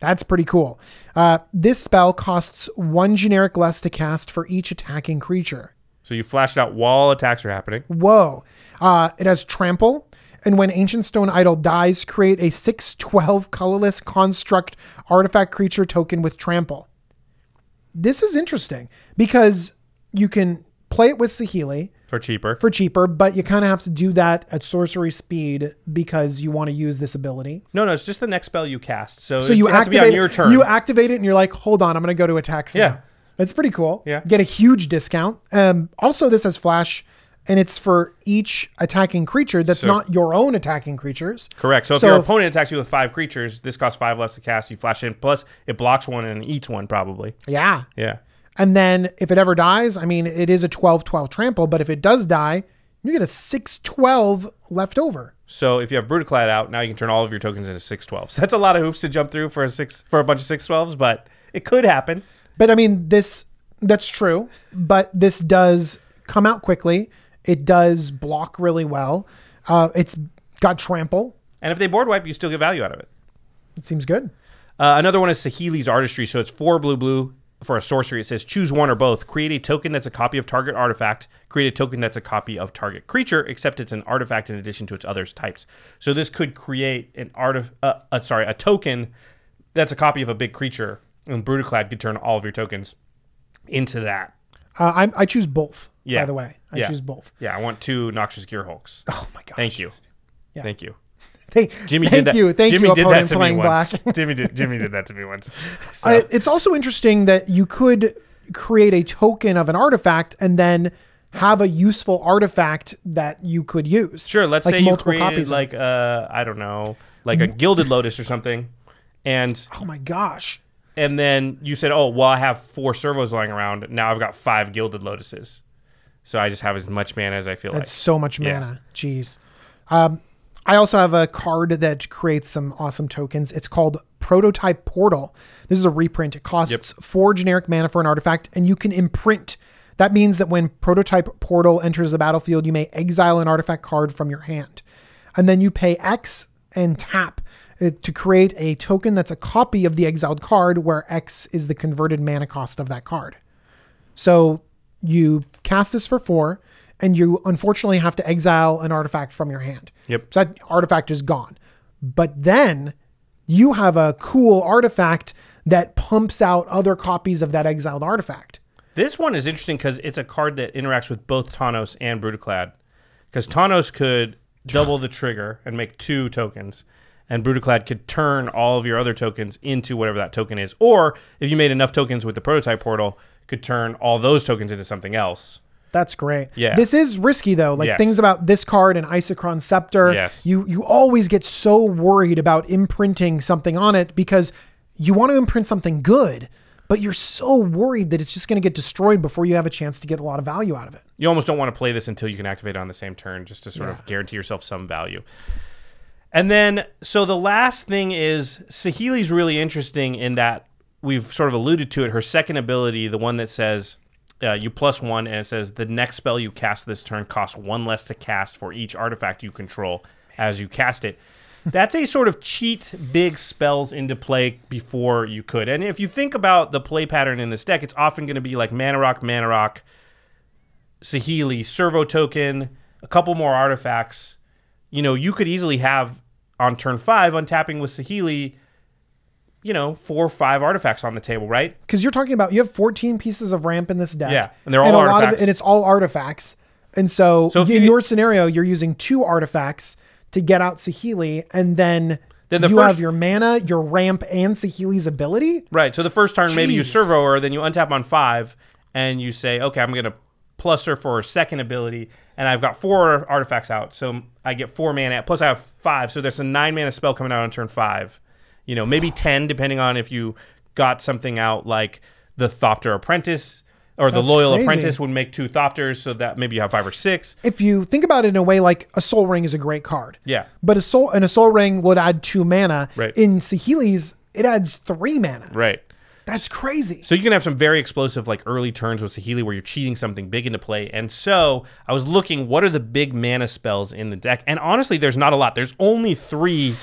[SPEAKER 3] That's pretty cool. Uh, this spell costs one generic less to cast for each attacking creature.
[SPEAKER 2] So you flash it out while attacks are happening.
[SPEAKER 3] Whoa. Uh, it has trample. And when Ancient Stone Idol dies, create a 612 colorless construct artifact creature token with trample. This is interesting because you can play it with Saheeli
[SPEAKER 2] For cheaper.
[SPEAKER 3] for cheaper, but you kind of have to do that at sorcery speed because you want to use this ability.
[SPEAKER 2] no, no, it's just the next spell you cast. So,
[SPEAKER 3] So you
[SPEAKER 2] it has to be
[SPEAKER 3] activate
[SPEAKER 2] on your turn.
[SPEAKER 3] You activate it, and you're like, "Hold on, I'm going to go to attacks."
[SPEAKER 2] Yeah.
[SPEAKER 3] Now." that's pretty cool.
[SPEAKER 2] Yeah.
[SPEAKER 3] get a huge discount. Um, also, this has flash, and it's for each attacking creature that's
[SPEAKER 2] So-
[SPEAKER 3] not your own attacking creatures.
[SPEAKER 2] Correct. So if your opponent attacks you with five creatures, this costs five less to cast. You flash in. Plus, it blocks one and eats one probably.
[SPEAKER 3] Yeah,
[SPEAKER 2] Yeah.
[SPEAKER 3] and then if it ever dies, I mean, it is a 12-12 trample, but if it does die, you get a 6-12 left over.
[SPEAKER 2] So if you have Brudiclad out, now you can turn all of your tokens into six twelves. That's a lot of hoops to jump through for a six for a bunch of six twelves, but it could happen.
[SPEAKER 3] But I mean, this that's true. But this does come out quickly. It does block really well. Uh, it's got trample.
[SPEAKER 2] And if they board wipe, you still get value out of it.
[SPEAKER 3] It seems good.
[SPEAKER 2] Uh, another one is Saheeli's Artistry. So it's four blue blue for a sorcery. It says choose one or both. Create a token that's a copy of target artifact. Create a token that's a copy of target creature, except it's an artifact in addition to its other types. So this could create an art of uh, uh, sorry a token that's a copy of a big creature, and Brudiclad could turn all of your tokens into that.
[SPEAKER 3] Uh, I, I choose both.
[SPEAKER 2] Yeah.
[SPEAKER 3] By the way, I
[SPEAKER 2] Yeah.
[SPEAKER 3] choose both.
[SPEAKER 2] Yeah, I want two Noxious Gearhulks.
[SPEAKER 3] Oh my god.
[SPEAKER 2] Thank you.
[SPEAKER 3] Yeah.
[SPEAKER 2] Thank you.
[SPEAKER 3] Thank,
[SPEAKER 2] Jimmy
[SPEAKER 3] thank
[SPEAKER 2] did that.
[SPEAKER 3] you. Thank
[SPEAKER 2] Jimmy
[SPEAKER 3] you,
[SPEAKER 2] did that
[SPEAKER 3] opponent
[SPEAKER 2] to me
[SPEAKER 3] playing
[SPEAKER 2] once.
[SPEAKER 3] black.
[SPEAKER 2] Jimmy did. Jimmy did that to me once. So,
[SPEAKER 3] I- it's also interesting that you could create a token of an artifact and then have a useful artifact that you could use.
[SPEAKER 2] Sure. Let's
[SPEAKER 3] Like
[SPEAKER 2] say you
[SPEAKER 3] multiple
[SPEAKER 2] created
[SPEAKER 3] copies
[SPEAKER 2] like uh I don't know, like a gilded lotus or something, and
[SPEAKER 3] Oh my gosh.
[SPEAKER 2] And then you said, oh well, I have four servos lying around. Now I've got five gilded lotuses, so I just have as much mana as I feel
[SPEAKER 3] That's
[SPEAKER 2] like.
[SPEAKER 3] so much
[SPEAKER 2] Yeah.
[SPEAKER 3] mana. Jeez. Um, I also have a card that creates some awesome tokens. It's called Prototype Portal. This is a reprint. It costs four generic mana for an artifact, and you can imprint. That means that when Prototype Portal enters the battlefield, you may exile an artifact card from your hand. And then you pay X and tap Uh, to create a token that's a copy of the exiled card, where X is the converted mana cost of that card. So you cast this for four, and you unfortunately have to exile an artifact from your hand.
[SPEAKER 2] Yep.
[SPEAKER 3] So that artifact is gone. But then you have a cool artifact that pumps out other copies of that exiled artifact.
[SPEAKER 2] This one is interesting because it's a card that interacts with both Tawnos and Brudiclad. Because Tawnos could double the trigger and make two tokens, and Brudiclad could turn all of your other tokens into whatever that token is. Or if you made enough tokens with the prototype portal, could turn all those tokens into something else.
[SPEAKER 3] That's great.
[SPEAKER 2] Yeah.
[SPEAKER 3] This is risky though. Like
[SPEAKER 2] Yes.
[SPEAKER 3] things about this card and Isochron Scepter.
[SPEAKER 2] Yes.
[SPEAKER 3] You you always get so worried about imprinting something on it because you want to imprint something good, but you're so worried that it's just going to get destroyed before you have a chance to get a lot of value out of it.
[SPEAKER 2] You almost don't want to play this until you can activate it on the same turn, just to sort of guarantee yourself some value. And then, so the last thing is Saheeli's really interesting in that we've sort of alluded to it. Her second ability, the one that says uh, you plus one, and it says the next spell you cast this turn costs one less to cast for each artifact you control as you cast it. That's a sort of cheat big spells into play before you could. And if you think about the play pattern in this deck, it's often going to be like Mana Rock, Mana Rock, Sahili, Servo Token, a couple more artifacts. You know, you could easily have on turn five untapping with Saheeli, you know, four or five artifacts on the table, right?
[SPEAKER 3] Because you're talking about you have 14 pieces of ramp in this deck.
[SPEAKER 2] Yeah, and they're all
[SPEAKER 3] a lot of
[SPEAKER 2] artifacts.
[SPEAKER 3] and it's all artifacts. And so,
[SPEAKER 2] So
[SPEAKER 3] in
[SPEAKER 2] you-
[SPEAKER 3] your scenario, you're using two artifacts to get out Saheeli, and then,
[SPEAKER 2] Then the
[SPEAKER 3] you
[SPEAKER 2] first-
[SPEAKER 3] have your mana, your ramp, and Saheeli's ability.
[SPEAKER 2] Right. So the first turn, maybe you
[SPEAKER 3] Jeez.
[SPEAKER 2] servo her, then you untap on five, and you say, okay, I'm going to plus her for her second ability, and I've got four artifacts out. So I get four mana, plus I have five. So there's a nine mana spell coming out on turn five. You know, maybe 10, depending on if you got something out like the Thopter Apprentice or the Loyal
[SPEAKER 3] crazy.
[SPEAKER 2] Apprentice would make two Thopters, so that maybe you have five or six.
[SPEAKER 3] If you think about it in a way, like a Sol Ring is a great card.
[SPEAKER 2] Yeah.
[SPEAKER 3] But a soul and a Sol Ring would add two mana.
[SPEAKER 2] Right.
[SPEAKER 3] In Saheeli's, it adds three mana.
[SPEAKER 2] Right.
[SPEAKER 3] That's crazy.
[SPEAKER 2] So you can have some very explosive, like early turns with Saheeli where you're cheating something big into play. And so I was looking, what are the big mana spells in the deck? And honestly, there's not a lot. There's only three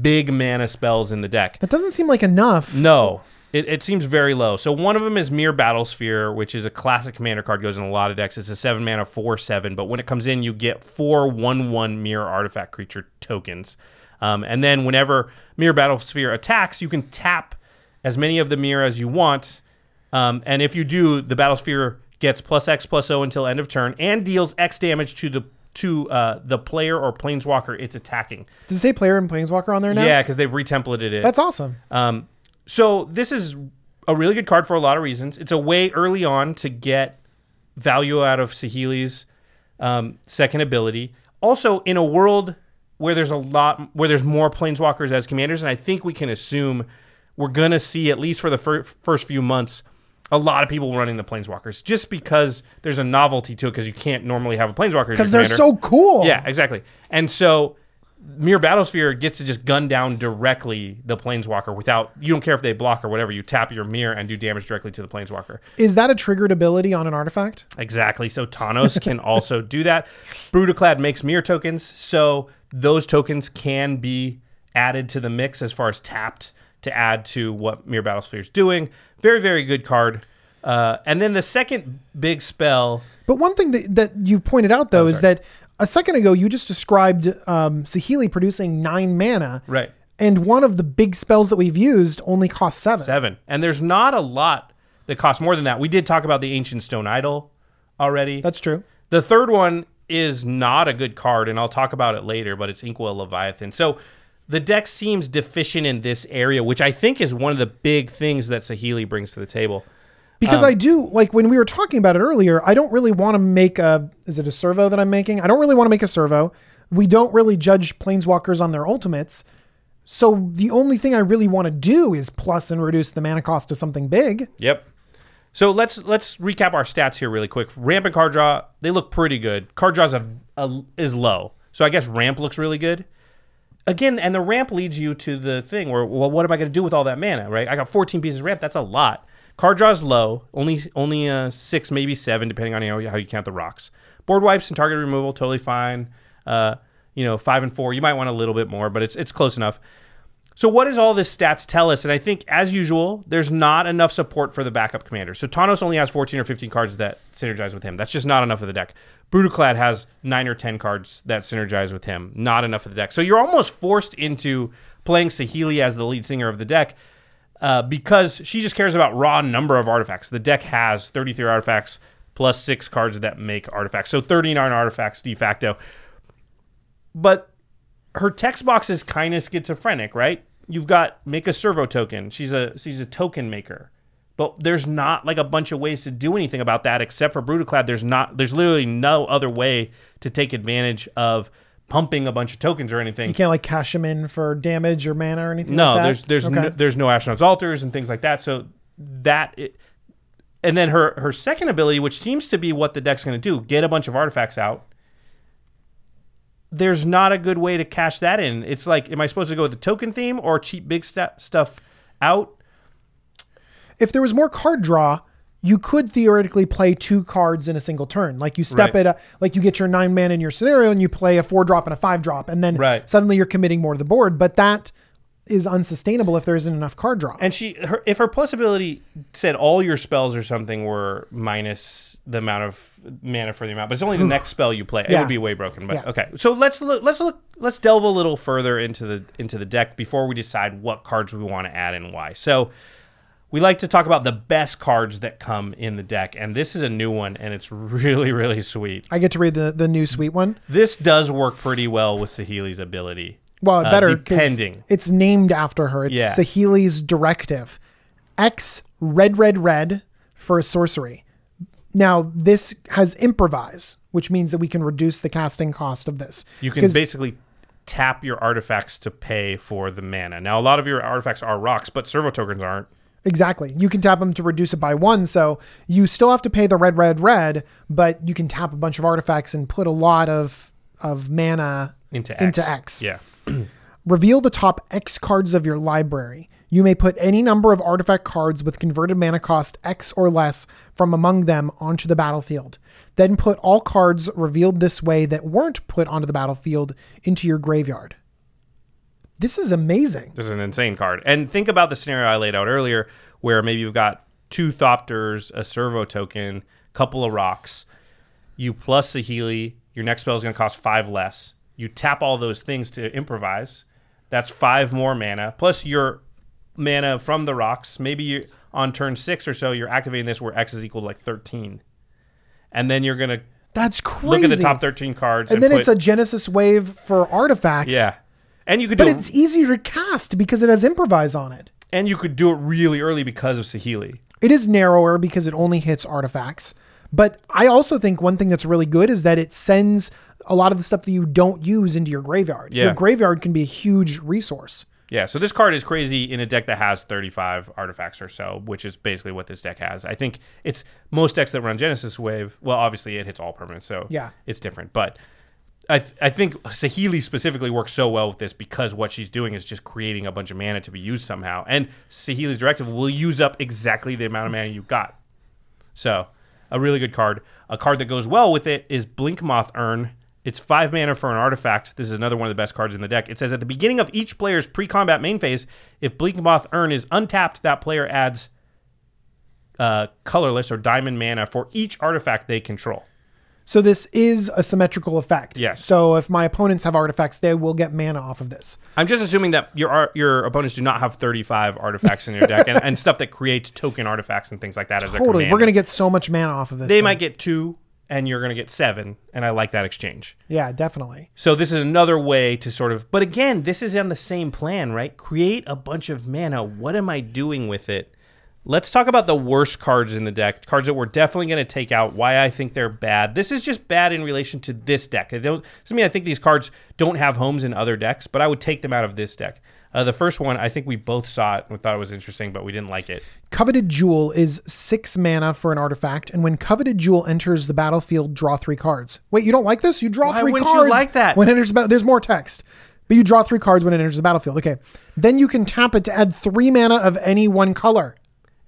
[SPEAKER 2] big mana spells in the deck.
[SPEAKER 3] That doesn't seem like enough.
[SPEAKER 2] No, it, it seems very low. So one of them is Myr Battlesphere, which is a classic commander card, goes in a lot of decks. It's a seven mana, four seven, but when it comes in, you get four one one Myr artifact creature tokens. Um, and then whenever Myr Battlesphere attacks, you can tap as many of the Myr as you want. Um, and if you do, the Battlesphere gets plus X plus O until end of turn and deals X damage to the to uh, the player or planeswalker it's attacking.
[SPEAKER 3] Does it say player and planeswalker on there now?
[SPEAKER 2] Yeah, because they've retemplated it.
[SPEAKER 3] That's awesome.
[SPEAKER 2] Um, so this is a really good card for a lot of reasons. It's a way early on to get value out of Saheeli's um, second ability. Also, in a world where there's a lot, where there's more planeswalkers as commanders, and I think we can assume we're gonna see at least for the fir- first few months. A lot of people running the planeswalkers just because there's a novelty to it because you can't normally have a planeswalker
[SPEAKER 3] Because they're so cool.
[SPEAKER 2] Yeah, exactly. And so Myr Battlesphere gets to just gun down directly the Planeswalker without, you don't care if they block or whatever, you tap your Myr and do damage directly to the Planeswalker.
[SPEAKER 3] Is that a triggered ability on an artifact?
[SPEAKER 2] Exactly. So Tawnos can also do that. Brudiclad makes Myr tokens, so those tokens can be added to the mix as far as tapped to add to what Myr Battlesphere is doing. Very, very good card. Uh, and then the second big spell
[SPEAKER 3] But one thing that, that you pointed out though is that a second ago you just described um, Saheeli producing nine mana,
[SPEAKER 2] Right.
[SPEAKER 3] and one of the big spells that we've used only costs seven.
[SPEAKER 2] Seven. And there's not a lot that costs more than that. We did talk about the Ancient Stone Idol already.
[SPEAKER 3] That's true.
[SPEAKER 2] the third one is not a good card, and I'll talk about it later, but it's Inkwell Leviathan. So the deck seems deficient in this area, which I think is one of the big things that Saheeli brings to the table.
[SPEAKER 3] Because
[SPEAKER 2] Um,
[SPEAKER 3] I do like when we were talking about it earlier. I don't really want to make a. Is it a servo that I'm making? I don't really want to make a servo. We don't really judge planeswalkers on their ultimates. So the only thing I really want to do is plus and reduce the mana cost to something big.
[SPEAKER 2] Yep. So let's let's recap our stats here really quick. Ramp and card draw, they look pretty good. Card draw is, a, a, is low. So I guess ramp looks really good. Again, and the ramp leads you to the thing where, well, what am I going to do with all that mana, right? I got 14 pieces of ramp. That's a lot. Card draw is low, only only uh, six, maybe seven, depending on how, how you count the rocks. Board wipes and target removal, totally fine. Uh, you know, five and four. You might want a little bit more, but it's it's close enough. So what does all this stats tell us? And I think, as usual, there's not enough support for the backup commander. So Tawnos only has 14 or 15 cards that synergize with him. That's just not enough of the deck. Brudiclad has nine or 10 cards that synergize with him. Not enough of the deck. So you're almost forced into playing Saheeli as the lead singer of the deck uh, because she just cares about raw number of artifacts. The deck has 33 artifacts plus six cards that make artifacts. So 39 artifacts de facto. But her text box is kind of schizophrenic, right? You've got make a servo token. She's a she's a token maker. But there's not like a bunch of ways to do anything about that except for Brudiclad. There's not there's literally no other way to take advantage of pumping a bunch of tokens or anything.
[SPEAKER 3] You can't like cash them in for damage or mana or anything.
[SPEAKER 2] No,
[SPEAKER 3] like that?
[SPEAKER 2] there's there's
[SPEAKER 3] Okay.
[SPEAKER 2] no, there's no Ashnod's altars and things like that. So that it, and then her her second ability, which seems to be what the deck's going to do, get a bunch of artifacts out. There's not a good way to cash that in. It's like, am I supposed to go with the token theme or cheap big sta stuff out?
[SPEAKER 3] if there was more card draw, you could theoretically play two cards in a single turn. Like you step
[SPEAKER 2] Right.
[SPEAKER 3] it up, like you get your nine man in your scenario and you play a four drop and a five drop, and then
[SPEAKER 2] Right.
[SPEAKER 3] suddenly you're committing more to the board. But that is unsustainable if there isn't enough card draw.
[SPEAKER 2] And she, her, if her plus ability said all your spells or something were minus the amount of mana for the amount, but it's only the next spell you play, it
[SPEAKER 3] Yeah.
[SPEAKER 2] would be way broken. But
[SPEAKER 3] Yeah.
[SPEAKER 2] okay, so let's look, let's look, let's delve a little further into the into the deck before we decide what cards we want to add and why. So. We like to talk about the best cards that come in the deck, and this is a new one, and it's really, really sweet.
[SPEAKER 3] I get to read the, the new sweet one.
[SPEAKER 2] This does work pretty well with Saheeli's ability.
[SPEAKER 3] Well,
[SPEAKER 2] Uh,
[SPEAKER 3] better
[SPEAKER 2] depending.
[SPEAKER 3] It's named after her. It's
[SPEAKER 2] Yeah.
[SPEAKER 3] Saheeli's directive. X red red red for a sorcery. Now this has improvise, which means that we can reduce the casting cost of this.
[SPEAKER 2] You can basically tap your artifacts to pay for the mana. Now, a lot of your artifacts are rocks, but servo tokens aren't.
[SPEAKER 3] Exactly. You can tap them to reduce it by one. So you still have to pay the red, red, red, but you can tap a bunch of artifacts and put a lot of of mana
[SPEAKER 2] Into X.
[SPEAKER 3] Into X.
[SPEAKER 2] Yeah.
[SPEAKER 3] Reveal the top X cards of your library. You may put any number of artifact cards with converted mana cost X or less from among them onto the battlefield. Then put all cards revealed this way that weren't put onto the battlefield into your graveyard. This is amazing.
[SPEAKER 2] This is an insane card. And think about the scenario I laid out earlier where maybe you've got two Thopters, a servo token, couple of rocks. You plus Saheeli, your next spell is going to cost five less. You tap all those things to improvise. That's five more mana. Plus your mana from the rocks. Maybe you on turn six or so, you're activating this where X is equal to like 13. And then you're going to
[SPEAKER 3] That's crazy.
[SPEAKER 2] look at the top 13 cards.
[SPEAKER 3] and then
[SPEAKER 2] put,
[SPEAKER 3] it's a Genesis wave for artifacts.
[SPEAKER 2] Yeah. And you could
[SPEAKER 3] But
[SPEAKER 2] do it,
[SPEAKER 3] it's easier to cast because it has improvise on it.
[SPEAKER 2] and you could do it really early because of Saheeli.
[SPEAKER 3] It is narrower because it only hits artifacts. But I also think one thing that's really good is that it sends a lot of the stuff that you don't use into your graveyard.
[SPEAKER 2] Yeah.
[SPEAKER 3] Your graveyard can be a huge resource.
[SPEAKER 2] Yeah, so this card is crazy in a deck that has 35 artifacts or so, which is basically what this deck has. I think it's most decks that run Genesis Wave. Well, obviously it hits all permanents, so
[SPEAKER 3] Yeah.
[SPEAKER 2] it's different. But I, th- I think Saheeli specifically works so well with this because what she's doing is just creating a bunch of mana to be used somehow. And Saheeli's directive will use up exactly the amount of mana you've got. So, a really good card. A card that goes well with it is Blinkmoth Urn. It's five mana for an artifact. This is another one of the best cards in the deck. It says at the beginning of each player's pre combat main phase, if Blinkmoth Urn is untapped, that player adds uh, colorless or diamond mana for each artifact they control.
[SPEAKER 3] So this is a symmetrical effect.
[SPEAKER 2] Yes.
[SPEAKER 3] So if my opponents have artifacts, they will get mana off of this.
[SPEAKER 2] I'm just assuming that your your opponents do not have 35 artifacts in your deck and, and stuff that creates token artifacts and things like that as their
[SPEAKER 3] Totally. We're going to get so much mana off of this.
[SPEAKER 2] They
[SPEAKER 3] thing.
[SPEAKER 2] might get two, and you're going to get seven, and I like that exchange.
[SPEAKER 3] Yeah, definitely.
[SPEAKER 2] So this is another way to sort of, but again, this is on the same plan, right? Create a bunch of mana. What am I doing with it? Let's talk about the worst cards in the deck, cards that we're definitely going to take out. Why I think they're bad. This is just bad in relation to this deck. I don't. To me, I think these cards don't have homes in other decks, but I would take them out of this deck. Uh, the first one, I think we both saw it and we thought it was interesting, but we didn't like it.
[SPEAKER 3] Coveted Jewel is six mana for an artifact, and when Coveted Jewel enters the battlefield, draw three cards. Wait, you don't like this? You draw
[SPEAKER 2] Why
[SPEAKER 3] three
[SPEAKER 2] wouldn't you
[SPEAKER 3] cards.
[SPEAKER 2] like that?
[SPEAKER 3] When it enters the battle, there's more text, but you draw three cards when it enters the battlefield. Okay, then you can tap it to add three mana of any one color.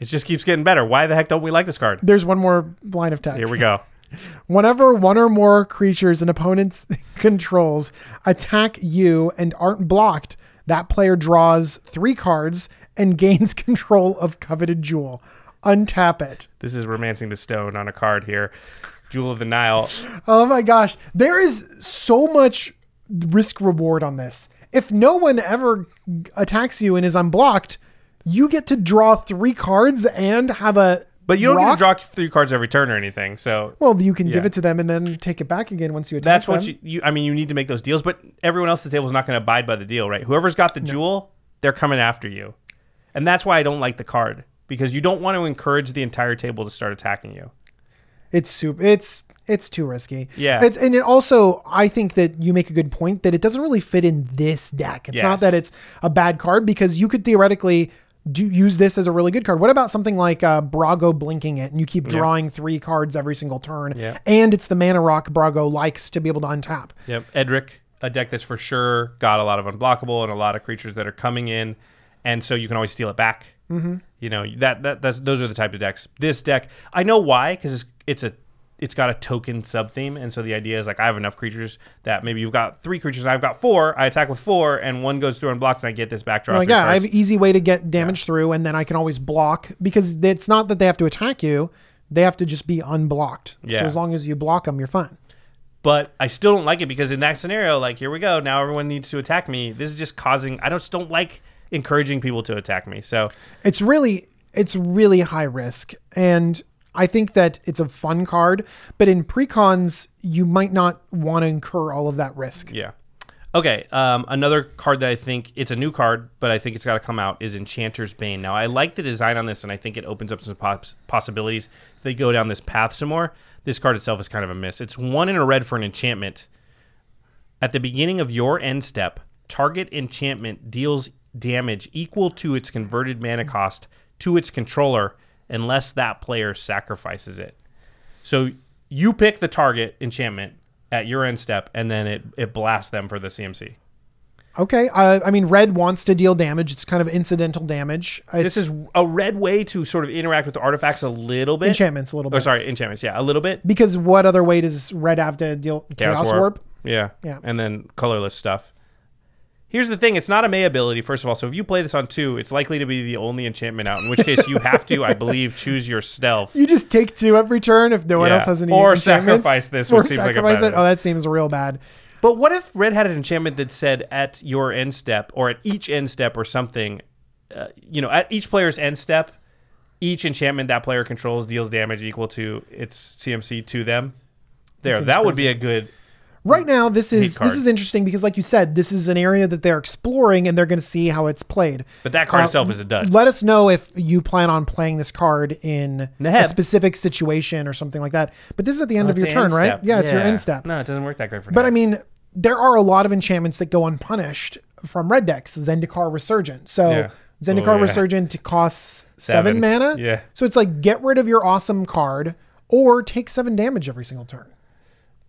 [SPEAKER 2] It just keeps getting better. Why the heck don't we like this card?
[SPEAKER 3] There's one more line of text.
[SPEAKER 2] Here we go.
[SPEAKER 3] Whenever one or more creatures an opponent controls attack you and aren't blocked, that player draws three cards and gains control of Coveted Jewel. Untap it.
[SPEAKER 2] This is romancing the stone on a card here. Jewel of the Nile.
[SPEAKER 3] Oh my gosh. There is so much risk reward on this. If no one ever attacks you and is unblocked, you get to draw three cards and have a.
[SPEAKER 2] But you don't get to draw three cards every turn or anything. So
[SPEAKER 3] Well, you can give it to them and then take it back again once you attack
[SPEAKER 2] that's what you, you. I mean, you need to make those deals, but everyone else at the table is not going to abide by the deal, right? Whoever's got the jewel, they're coming after you, and that's why I don't like the card because you don't want to encourage the entire table to start attacking you.
[SPEAKER 3] It's super. It's it's too risky.
[SPEAKER 2] Yeah.
[SPEAKER 3] It's and it also I think that you make a good point that it doesn't really fit in this deck. It's not that it's a bad card because you could theoretically do use this as a really good card. What about something like uh, Brago blinking it and you keep drawing three cards every single turn?
[SPEAKER 2] Yeah.
[SPEAKER 3] And it's the mana rock Brago likes to be able to untap.
[SPEAKER 2] Yep. Edric, a deck that's for sure got a lot of unblockable and a lot of creatures that are coming in, and so you can always steal it back. Mm-hmm. You know that that that's, those are the type of decks. This deck, I know why, because it's, it's a it's got a token sub theme, and so the idea is like I have enough creatures that maybe you've got three creatures and I've got four. I attack with four, and one goes through and blocks, and I get this backdraw.
[SPEAKER 3] Like, yeah, I have easy way to get damage through, and then I can always block because it's not that they have to attack you; they have to just be unblocked.
[SPEAKER 2] Yeah.
[SPEAKER 3] So as long as you block them, you're fine.
[SPEAKER 2] but I still don't like it because in that scenario, like here we go, now everyone needs to attack me. This is just causing. I just don't like encouraging people to attack me. So
[SPEAKER 3] It's really it's really high risk, and I think that it's a fun card. But in precons, you might not want to incur all of that risk.
[SPEAKER 2] yeah. Okay, um, another card that I think it's a new card, but I think it's got to come out is Enchanter's Bane. Now I like the design on this, and I think it opens up some pos- possibilities if they go down this path some more. This card itself is kind of a miss. It's one in a red for an enchantment. At the beginning of your end step, target enchantment deals damage equal to its converted mana cost to its controller unless that player sacrifices it. So you pick the target enchantment at your end step, and then it, it blasts them for the CMC.
[SPEAKER 3] Okay, uh, I mean, red wants to deal damage. It's kind of incidental damage. It's
[SPEAKER 2] This is a red way to sort of interact with the artifacts a little bit.
[SPEAKER 3] enchantments a little bit.
[SPEAKER 2] Oh, sorry, enchantments. Yeah, a little bit.
[SPEAKER 3] Because what other way does red have to deal chaos, warp?
[SPEAKER 2] Yeah.
[SPEAKER 3] Yeah.
[SPEAKER 2] And then colorless stuff. Here's the thing: it's not a May ability, first of all. So if you play this on two, it's likely to be the only enchantment out. In which case, you have to, I believe, choose your stealth.
[SPEAKER 3] You just take two every turn if no one
[SPEAKER 2] Yeah.
[SPEAKER 3] else has any
[SPEAKER 2] Or sacrifice this,
[SPEAKER 3] Or
[SPEAKER 2] which seems like a
[SPEAKER 3] sacrifice it. Oh, that seems real bad.
[SPEAKER 2] But what if Red had an enchantment that said at your end step or at each end step or something, uh, you know, at each player's end step, each enchantment that player controls deals damage equal to its CMC to them. There,
[SPEAKER 3] seems
[SPEAKER 2] that would be a good.
[SPEAKER 3] Right now, this is this is interesting because, like you said, this is an area that they're exploring and they're going to see how it's played.
[SPEAKER 2] But that card
[SPEAKER 3] Uh,
[SPEAKER 2] itself is a dud.
[SPEAKER 3] Let us know if you plan on playing this card in a specific situation or something like that. But this is at the end
[SPEAKER 2] Oh,
[SPEAKER 3] of your turn, right?
[SPEAKER 2] step.
[SPEAKER 3] Yeah, it's your end step.
[SPEAKER 2] No, it doesn't work that great for.
[SPEAKER 3] But I mean, there are a lot of enchantments that go unpunished from red decks. Zendikar Resurgent. So
[SPEAKER 2] Yeah.
[SPEAKER 3] Zendikar
[SPEAKER 2] Oh, yeah.
[SPEAKER 3] Resurgent costs seven,
[SPEAKER 2] Seven.
[SPEAKER 3] mana.
[SPEAKER 2] Yeah.
[SPEAKER 3] So it's like get rid of your awesome card or take seven damage every single turn.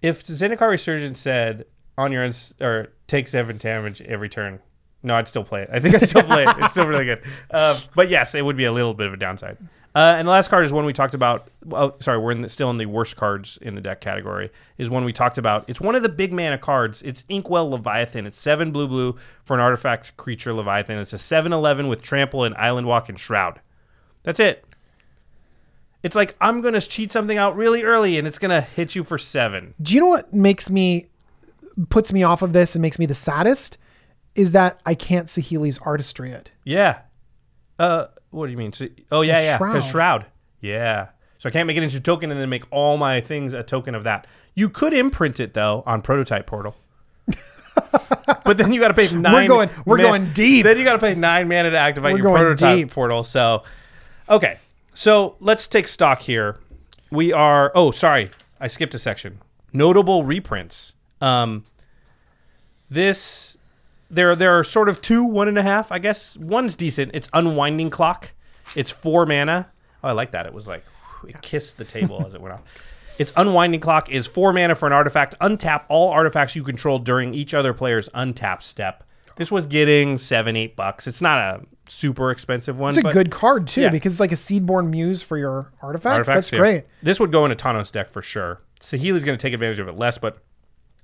[SPEAKER 2] If Zendikar Resurgent said on your end s- or take seven damage every turn, no, I'd still play it. I think I'd still play it. It's still really good. Uh, but yes, it would be a little bit of a downside. Uh, and the last card is one we talked about. Well, sorry, we're in the, still in the worst cards in the deck category. Is one we talked about. It's one of the big mana cards. It's Inkwell Leviathan. It's seven blue blue for an artifact creature Leviathan. It's a 7-11 with trample and island walk and shroud. That's it. It's like I'm gonna cheat something out really early, and it's gonna hit you for seven.
[SPEAKER 3] Do you know what makes me puts me off of this and makes me the saddest? Is that I can't Saheeli's Artistry it.
[SPEAKER 2] Yeah. Uh, what do you mean? So, oh yeah, yeah. Because
[SPEAKER 3] Shroud.
[SPEAKER 2] shroud. Yeah. So I can't make it into a token and then make all my things a token of that. You could imprint it though on Prototype Portal. but then you got to pay nine.
[SPEAKER 3] We're going- we're
[SPEAKER 2] ma-
[SPEAKER 3] going deep.
[SPEAKER 2] Then you got to pay nine mana to activate
[SPEAKER 3] We're
[SPEAKER 2] your Prototype
[SPEAKER 3] deep.
[SPEAKER 2] Portal. So, okay. So let's take stock here. We are. Oh, sorry, I skipped a section. Notable reprints. Um, this there there are sort of two, one and a half, I guess. One's decent. It's Unwinding Clock. It's four mana. Oh, I like that. It was like it kissed the table as it went off. Its Unwinding Clock is four mana for an artifact. Untap all artifacts you control during each other player's untap step. This was getting seven, eight bucks. It's not a super expensive one.
[SPEAKER 3] It's a good card too
[SPEAKER 2] Yeah.
[SPEAKER 3] because it's like a seedborn muse for your artifacts.
[SPEAKER 2] artifacts,
[SPEAKER 3] That's
[SPEAKER 2] yeah.
[SPEAKER 3] great.
[SPEAKER 2] This would go in a Tawnos deck for sure. Saheeli's going to take advantage of it less, but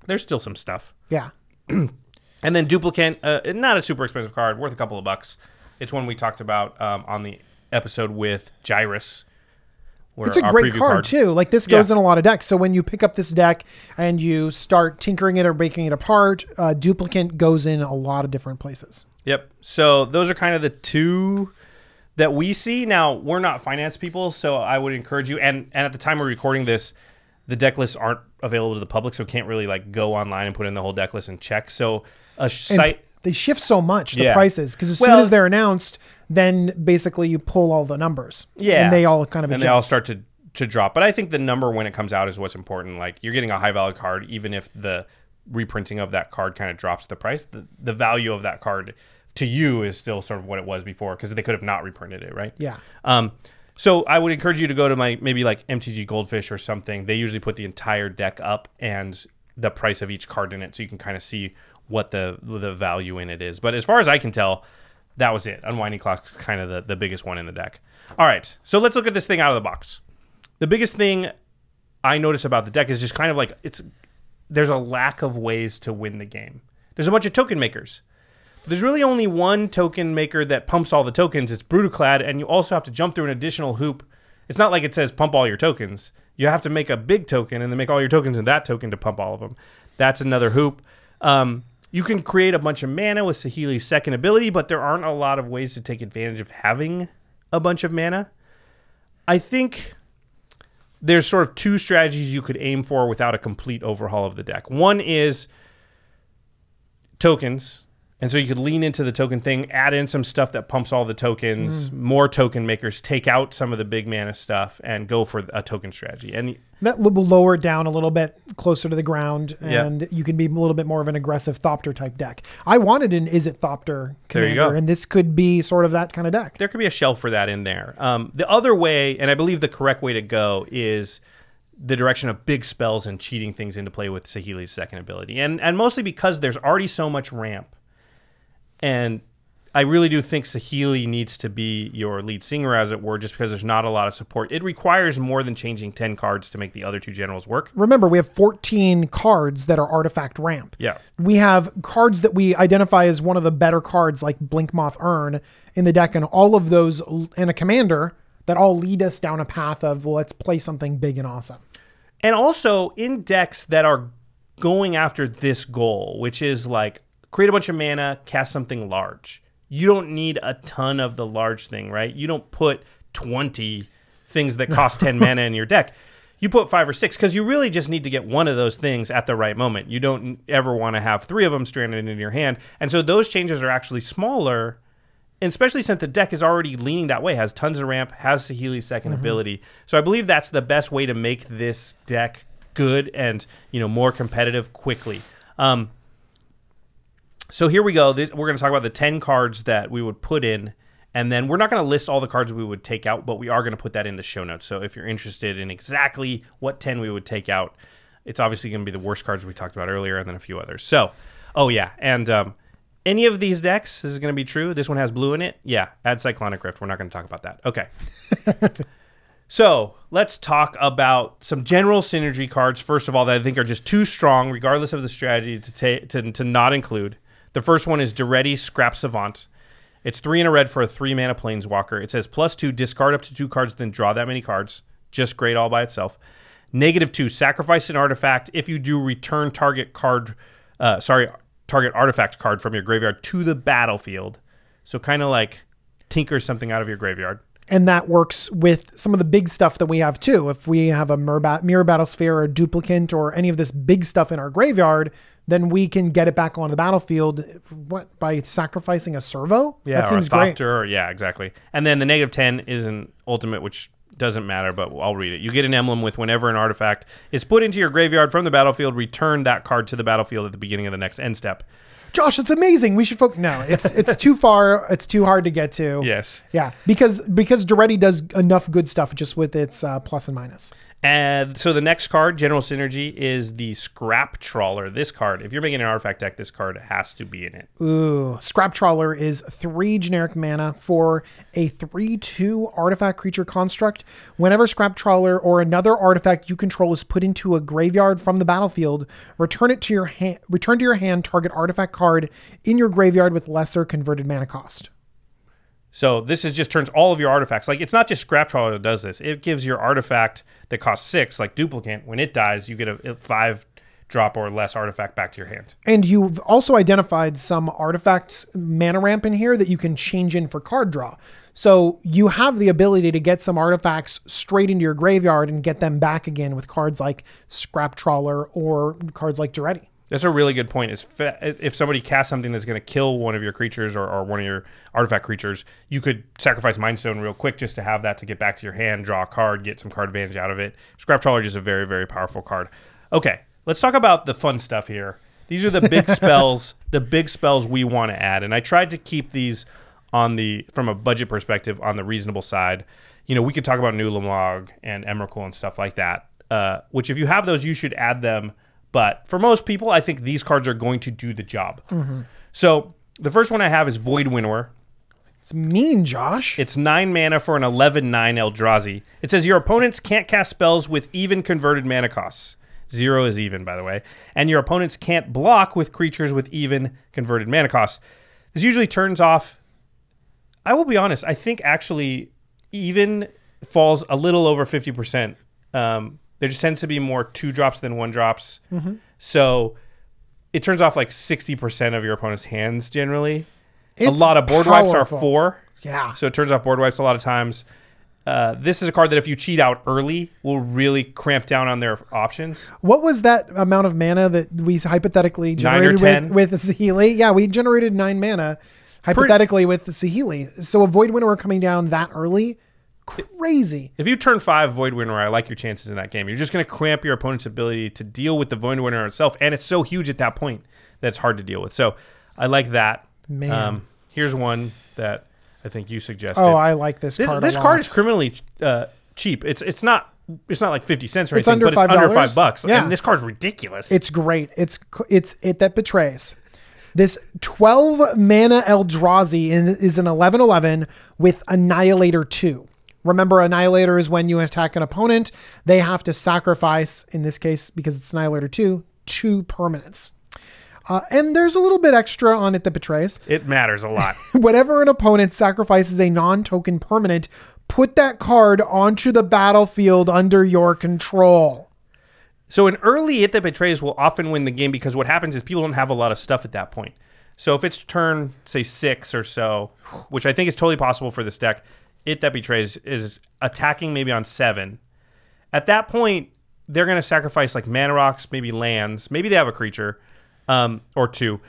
[SPEAKER 2] there's still some stuff.
[SPEAKER 3] Yeah.
[SPEAKER 2] And then Duplicant, uh, not a super expensive card, worth a couple of bucks. It's one we talked about um, on the episode with Gyrus. where
[SPEAKER 3] It's a great
[SPEAKER 2] preview
[SPEAKER 3] card, too. Like this goes
[SPEAKER 2] Yeah.
[SPEAKER 3] in a lot of decks. So when you pick up this deck and you start tinkering it or breaking it apart, uh, Duplicant goes in a lot of different places.
[SPEAKER 2] Yep. So those are kind of the two that we see. Now we're not finance people, so I would encourage you. And and at the time we're recording this, the deck lists aren't available to the public, so can't really like go online and put in the whole deck list and check. So a site.
[SPEAKER 3] they shift so much the
[SPEAKER 2] Yeah.
[SPEAKER 3] prices because as soon as they're announced, then basically you pull all the numbers.
[SPEAKER 2] Yeah,
[SPEAKER 3] and they all kind of
[SPEAKER 2] and
[SPEAKER 3] adjust.
[SPEAKER 2] they all start to to drop. But I think the number when it comes out is what's important. Like you're getting a high value card, even if the reprinting of that card kind of drops the price. The the value of that card to you is still sort of what it was before because they could have not reprinted it, right?
[SPEAKER 3] Yeah.
[SPEAKER 2] Um, so I would encourage you to go to my maybe like MTG Goldfish or something. They usually put the entire deck up and the price of each card in it, so you can kind of see what the the value in it is. But as far as I can tell, that was it. Unwinding Clock's kind of the, the biggest one in the deck. All right, so let's look at this thing out of the box. The biggest thing I notice about the deck is just kind of like it's there's a lack of ways to win the game. There's a bunch of token makers. There's really only one token maker that pumps all the tokens. It's Brudiclad, and you also have to jump through an additional hoop. It's not like it says pump all your tokens. You have to make a big token and then make all your tokens in that token to pump all of them. That's another hoop. Um, you can create a bunch of mana with Saheeli's second ability, but there aren't a lot of ways to take advantage of having a bunch of mana. I think there's sort of two strategies you could aim for without a complete overhaul of the deck. One is tokens. And so you could lean into the token thing, add in some stuff that pumps all the tokens, more token makers, take out some of the big mana stuff, and go for a token strategy. And
[SPEAKER 3] That will lower it down a little bit closer to the ground,
[SPEAKER 2] Yeah.
[SPEAKER 3] and you can be a little bit more of an aggressive Thopter type deck. I wanted an Is It Thopter
[SPEAKER 2] There you
[SPEAKER 3] commander,
[SPEAKER 2] go.
[SPEAKER 3] and this could be sort of that kind of deck.
[SPEAKER 2] there could be a shell for that in there. Um, the other way, and I believe the correct way to go, is the direction of big spells and cheating things into play with Saheeli's second ability, and and mostly because there's already so much ramp, and I really do think Saheeli needs to be your lead singer, as it were, just because there's not a lot of support. It requires more than changing ten cards to make the other two generals work.
[SPEAKER 3] Remember, we have 14 cards that are artifact ramp.
[SPEAKER 2] Yeah.
[SPEAKER 3] We have cards that we identify as one of the better cards, like Blinkmoth Urn, in the deck, and all of those, and a commander that all lead us down a path of, well, let's play something big and awesome.
[SPEAKER 2] and also in decks that are going after this goal, which is like create a bunch of mana, cast something large. You don't need a ton of the large thing, right? You don't put 20 things that cost 10 mana in your deck. You put five or six because you really just need to get one of those things at the right moment. You don't ever want to have three of them stranded in your hand. And so those changes are actually smaller especially since the deck is already leaning that way, has tons of ramp, has Saheeli's 2nd ability. So I believe that's the best way to make this deck good and you know more competitive quickly. Um, so here we go. This, we're going to talk about the ten cards that we would put in, and then we're not going to list all the cards we would take out, but we are going to put that in the show notes. So if you're interested in exactly what ten we would take out, it's obviously going to be the worst cards we talked about earlier, and then a few others. So, oh yeah, and um, any of these decks, this is going to be true. This one has blue in it. Yeah, add Cyclonic Rift. We're not going to talk about that. Okay. so let's talk about some general synergy cards. First of all, that I think are just too strong, regardless of the strategy, to ta- to, to not include. The first one is Daretti Scrap Savant. It's three in a red for a three mana planeswalker. It says plus two, discard up to two cards, then draw that many cards. Just great all by itself. Negative two, sacrifice an artifact. If you do, return target card, uh, sorry, target artifact card from your graveyard to the battlefield. So kind of like tinker something out of your graveyard.
[SPEAKER 3] And that works with some of the big stuff that we have too. If we have a Myr, mirror Battle Sphere or a Duplicant or any of this big stuff in our graveyard, then we can get it back on the battlefield. What by sacrificing a servo?
[SPEAKER 2] Yeah,
[SPEAKER 3] that
[SPEAKER 2] or a
[SPEAKER 3] seems great.
[SPEAKER 2] Or yeah, exactly. And then the negative ten is an ultimate, which doesn't matter, but I'll read it. You get an emblem with whenever an artifact is put into your graveyard from the battlefield, return that card to the battlefield at the beginning of the next end step.
[SPEAKER 3] Josh, it's amazing. We should focus. No, it's it's too far. It's too hard to get to.
[SPEAKER 2] Yes.
[SPEAKER 3] Yeah, because because Daretti does enough good stuff just with its uh, plus and minus.
[SPEAKER 2] And so the next card, General Synergy, is the Scrap Trawler. This card, if you're making an artifact deck, this card has to be in it.
[SPEAKER 3] Ooh, Scrap Trawler is three generic mana for a 3 2 artifact creature construct. Whenever Scrap Trawler or another artifact you control is put into a graveyard from the battlefield, return it to your hand return to your hand target artifact card in your graveyard with lesser converted mana cost.
[SPEAKER 2] So this is just turns all of your artifacts. Like it's not just Scrap Trawler that does this. It gives your artifact that costs six, like Duplicant, When it dies, you get a, a five drop or less artifact back to your hand.
[SPEAKER 3] And you've also identified some artifacts mana ramp in here that you can change in for card draw. So you have the ability to get some artifacts straight into your graveyard and get them back again with cards like Scrap Trawler or cards like Daretti.
[SPEAKER 2] That's a really good point. Is if somebody casts something that's going to kill one of your creatures or, or one of your artifact creatures, you could sacrifice Mind Stone real quick just to have that to get back to your hand, draw a card, get some card advantage out of it. Scrap Trawler is a very, very powerful card. Okay, let's talk about the fun stuff here. These are the big spells, the big spells we want to add, and I tried to keep these on the from a budget perspective on the reasonable side. You know, we could talk about Ulamog and Emrakul and stuff like that. Uh, which, if you have those, you should add them. But for most people, I think these cards are going to do the job. So the first one I have is Void Winnower.
[SPEAKER 3] It's mean, Josh.
[SPEAKER 2] It's 9 mana for an 11 9 Eldrazi. It says your opponents can't cast spells with even converted mana costs. Zero is even, by the way. And your opponents can't block with creatures with even converted mana costs. This usually turns off. I will be honest, I think actually even falls a little over 50%. Um, there just tends to be more two drops than one drops. So it turns off like 60% of your opponent's hands generally. a lot of board wipes are four.
[SPEAKER 3] Yeah.
[SPEAKER 2] So it turns off board wipes a lot of times. Uh, this is a card that if you cheat out early, will really cramp down on their options.
[SPEAKER 3] What was that amount of mana that we hypothetically generated
[SPEAKER 2] 10?
[SPEAKER 3] with, with the Saheeli? Yeah, we generated nine mana hypothetically with the Saheeli. So a Void Winnower coming down that early, crazy.
[SPEAKER 2] If you turn five Void Winnower, I like your chances in that game. You're just going to cramp your opponent's ability to deal with the Void Winnower itself, and it's so huge at that point that it's hard to deal with. So I like that.
[SPEAKER 3] Man.
[SPEAKER 2] Um, here's one that I think you suggested.
[SPEAKER 3] Oh, I like this,
[SPEAKER 2] this
[SPEAKER 3] card.
[SPEAKER 2] this card is criminally uh, cheap. It's it's not it's not like fifty cents or
[SPEAKER 3] It's
[SPEAKER 2] anything, but it's under
[SPEAKER 3] $5.
[SPEAKER 2] bucks.
[SPEAKER 3] Yeah.
[SPEAKER 2] And this card's ridiculous.
[SPEAKER 3] It's great. It's it's it that betrays. This 12 mana Eldrazi is an 11-11 with Annihilator 2. Remember, Annihilator is when you attack an opponent, they have to sacrifice, in this case, because it's Annihilator 2, two permanents. Uh, and there's a little bit extra on it that betrays.
[SPEAKER 2] it matters a lot.
[SPEAKER 3] Whenever an opponent sacrifices a non token permanent, put that card onto the battlefield under your control.
[SPEAKER 2] So an early It That Betrays will often win the game because what happens is people don't have a lot of stuff at that point. So if it's turn, say six or so, which I think is totally possible for this deck, It That Betrays is attacking maybe on seven. At that point, they're going to sacrifice like mana rocks, maybe lands, maybe they have a creature um, or two.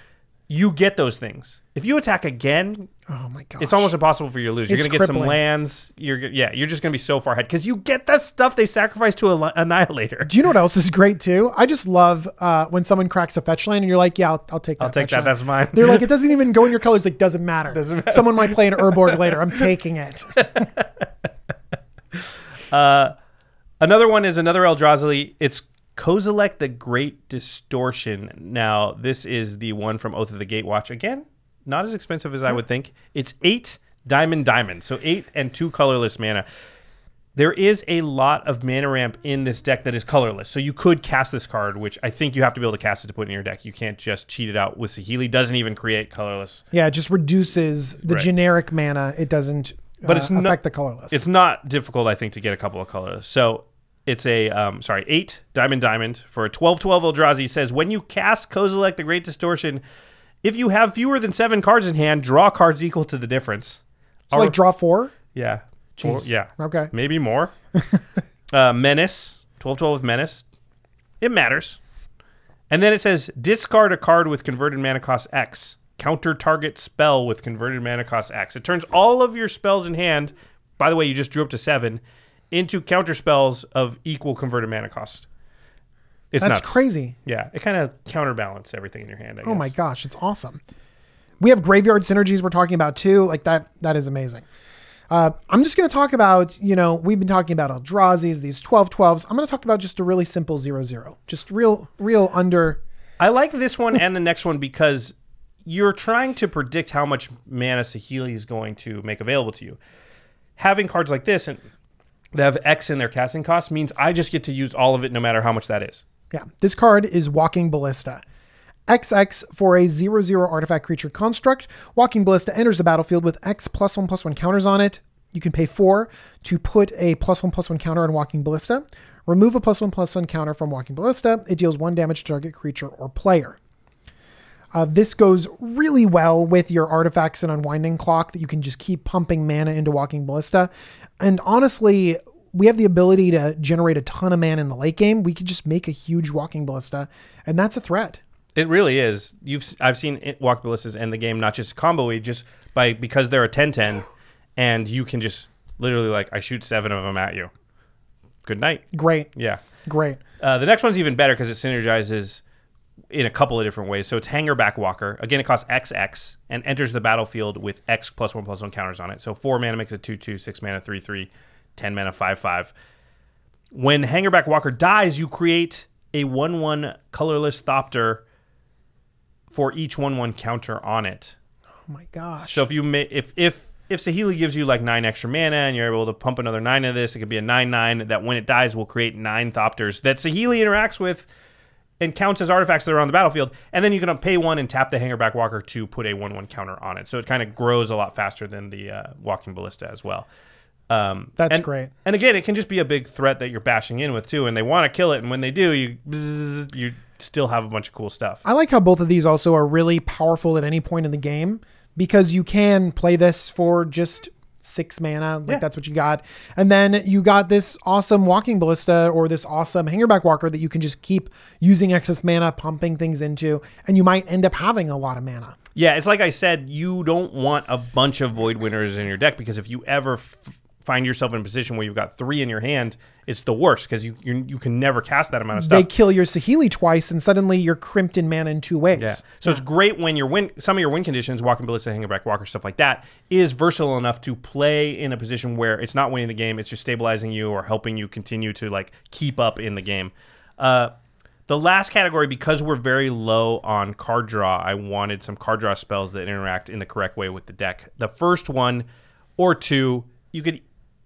[SPEAKER 2] You get those things. If you attack again,
[SPEAKER 3] Oh my god.
[SPEAKER 2] it's almost impossible for you to lose. You're
[SPEAKER 3] It's
[SPEAKER 2] going to get some lands. You're yeah, you're just going to be so far ahead because you get the stuff they sacrifice to a annihilator.
[SPEAKER 3] Do you know what else is great too? I just love uh, when someone cracks a fetch land and you're like, yeah, I'll, I'll take that.
[SPEAKER 2] I'll take that.
[SPEAKER 3] land.
[SPEAKER 2] That's mine.
[SPEAKER 3] They're like, it doesn't even go in your colors. Like, doesn't matter.
[SPEAKER 2] Doesn't matter.
[SPEAKER 3] Someone might play an Urborg later. I'm taking it.
[SPEAKER 2] Another one is another Eldrazi. It's Kozilek the Great Distortion. Now, this is the one from Oath of the Gatewatch. Again, not as expensive as I would think. It's eight diamond diamond. So eight and two colorless mana. There is a lot of mana ramp in this deck that is colorless. So you could cast this card, which I think you have to be able to cast it to put in your deck. You can't just cheat it out with Saheeli. Doesn't even create colorless.
[SPEAKER 3] Yeah, it just reduces the
[SPEAKER 2] Right.
[SPEAKER 3] generic mana. It doesn't
[SPEAKER 2] But
[SPEAKER 3] uh,
[SPEAKER 2] it's not-
[SPEAKER 3] affect the colorless.
[SPEAKER 2] It's not difficult, I think, to get a couple of colors. So it's a um, sorry, eight diamond diamond for a 12-12 Eldrazi says when you cast Kozilek the Great Distortion, if you have fewer than seven cards in hand, draw cards equal to the difference.
[SPEAKER 3] so like draw four.
[SPEAKER 2] Yeah. Or- yeah.
[SPEAKER 3] Okay.
[SPEAKER 2] Maybe more. uh, menace, 12-12 with menace. It matters. And then it says discard a card with converted mana cost X. Counter target spell with converted mana cost X. It turns all of your spells in hand, by the way, you just drew up to seven, into counter spells of equal converted mana cost. It's
[SPEAKER 3] That's
[SPEAKER 2] nuts.
[SPEAKER 3] crazy.
[SPEAKER 2] Yeah, it kind of counterbalance everything in your hand. I
[SPEAKER 3] Oh my gosh, it's awesome. We have graveyard synergies we're talking about too. Like that, that is amazing. Uh, I'm just going to talk about, you know, we've been talking about Eldrazi's, these 12 12s. I'm going to talk about just a really simple 0 0. Just real, real under.
[SPEAKER 2] I like this one and the next one because you're trying to predict how much mana Saheeli is going to make available to you. Having cards like this and that have X in their casting cost means I just get to use all of it no matter how much that is.
[SPEAKER 3] Yeah. This card is Walking Ballista. XX for a 0 0 artifact creature construct. Walking Ballista enters the battlefield with X plus 1 plus 1 counters on it. You can pay 4 to put a plus 1 plus 1 counter on Walking Ballista. Remove a plus 1 plus 1 counter from Walking Ballista. It deals 1 damage to target creature or player. Uh, this goes really well with your artifacts and unwinding clock that you can just keep pumping mana into Walking Ballista. And honestly, we have the ability to generate a ton of mana in the late game. We could just make a huge Walking Ballista, and that's a threat.
[SPEAKER 2] It really is. You've I've seen walk ballistas end the game not just combo just by because they're a 10-10 and you can just literally like I shoot seven of them at you. Good night.
[SPEAKER 3] Great,
[SPEAKER 2] Yeah.
[SPEAKER 3] great.
[SPEAKER 2] Uh, the next one's even better because it synergizes in a couple of different ways. So it's Hangerback Walker. Again, it costs XX and enters the battlefield with X plus one plus one counters on it. So four mana makes a 2 2, 6 mana, 3 3, 10 mana, 5 5. When Hangerback Walker dies, you create a 1 1 colorless Thopter for each 1 1 counter on it.
[SPEAKER 3] Oh my gosh.
[SPEAKER 2] So if you ma- if if if Saheeli gives you like nine extra mana and you're able to pump another nine of this, it could be a nine nine that when it dies will create nine Thopters that Saheeli interacts with and counts as artifacts that are on the battlefield. And then you can pay one and tap the Hangerback Walker to put a one one counter on it. So it kind of grows a lot faster than the uh, Walking Ballista as well. Um,
[SPEAKER 3] That's
[SPEAKER 2] and-
[SPEAKER 3] great.
[SPEAKER 2] And again, it can just be a big threat that you're bashing in with too, and they want to kill it. And when they do, you you still have a bunch of cool stuff.
[SPEAKER 3] I like how both of these also are really powerful at any point in the game because you can play this for just six mana, like
[SPEAKER 2] Yeah.
[SPEAKER 3] that's what you got. And then you got this awesome walking ballista or this awesome hangerback walker that you can just keep using excess mana, pumping things into, and you might end up having a lot of mana.
[SPEAKER 2] Yeah, it's like I said, you don't want a bunch of void winnowers in your deck because if you ever f- find yourself in a position where you've got three in your hand, it's the worst because you you you can never cast that amount of stuff.
[SPEAKER 3] They kill your Saheeli twice, and suddenly you're crimped in mana in two ways.
[SPEAKER 2] Yeah. So it's great when your win some of your win conditions, walking ballista, hangerback walker, stuff like that, is versatile enough to play in a position where it's not winning the game, it's just stabilizing you or helping you continue to like keep up in the game. Uh, the last category, because we're very low on card draw, I wanted some card draw spells that interact in the correct way with the deck. The first one or two, you could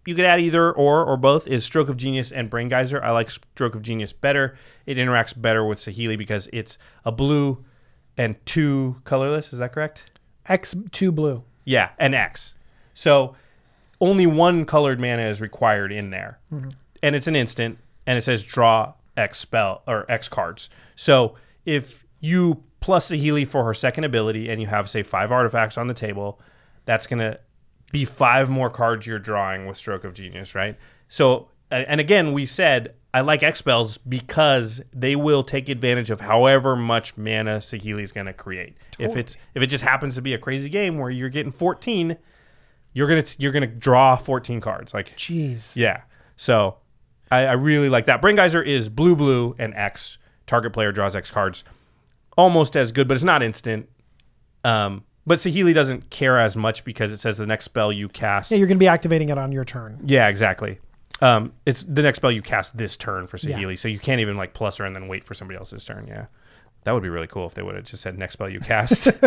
[SPEAKER 2] you could add either or or both is Stroke of Genius and Brain Geyser. I like Stroke of Genius better. It interacts better with Saheeli because it's a blue and two colorless. Is that correct?
[SPEAKER 3] X2 blue.
[SPEAKER 2] Yeah, and X. So only one colored mana is required in there, mm-hmm. and it's an instant, and it says draw X spell or X cards. So if you plus Saheeli for her second ability, and you have say five artifacts on the table, that's gonna be five more cards you're drawing with Stroke of Genius, right? So, and again, we said I like X spells because they will take advantage of however much mana Saheeli is going to create. If it's if it just happens to be a crazy game where you're getting 14, you're gonna you're gonna draw 14 cards. Like,
[SPEAKER 3] Jeez.
[SPEAKER 2] yeah. So, I, I really like that. Brain Geyser is blue, blue, and X. Target player draws X cards. Almost as good, but it's not instant. Um, but Saheeli doesn't care as much because it says the next spell you cast.
[SPEAKER 3] Yeah, you're going to be activating it on your turn.
[SPEAKER 2] Yeah, exactly. Um, it's the next spell you cast this turn for
[SPEAKER 3] Yeah.
[SPEAKER 2] Saheeli, so you can't even like plus her and then wait for somebody else's turn. Yeah, that would be really cool if they would have just said next spell you cast.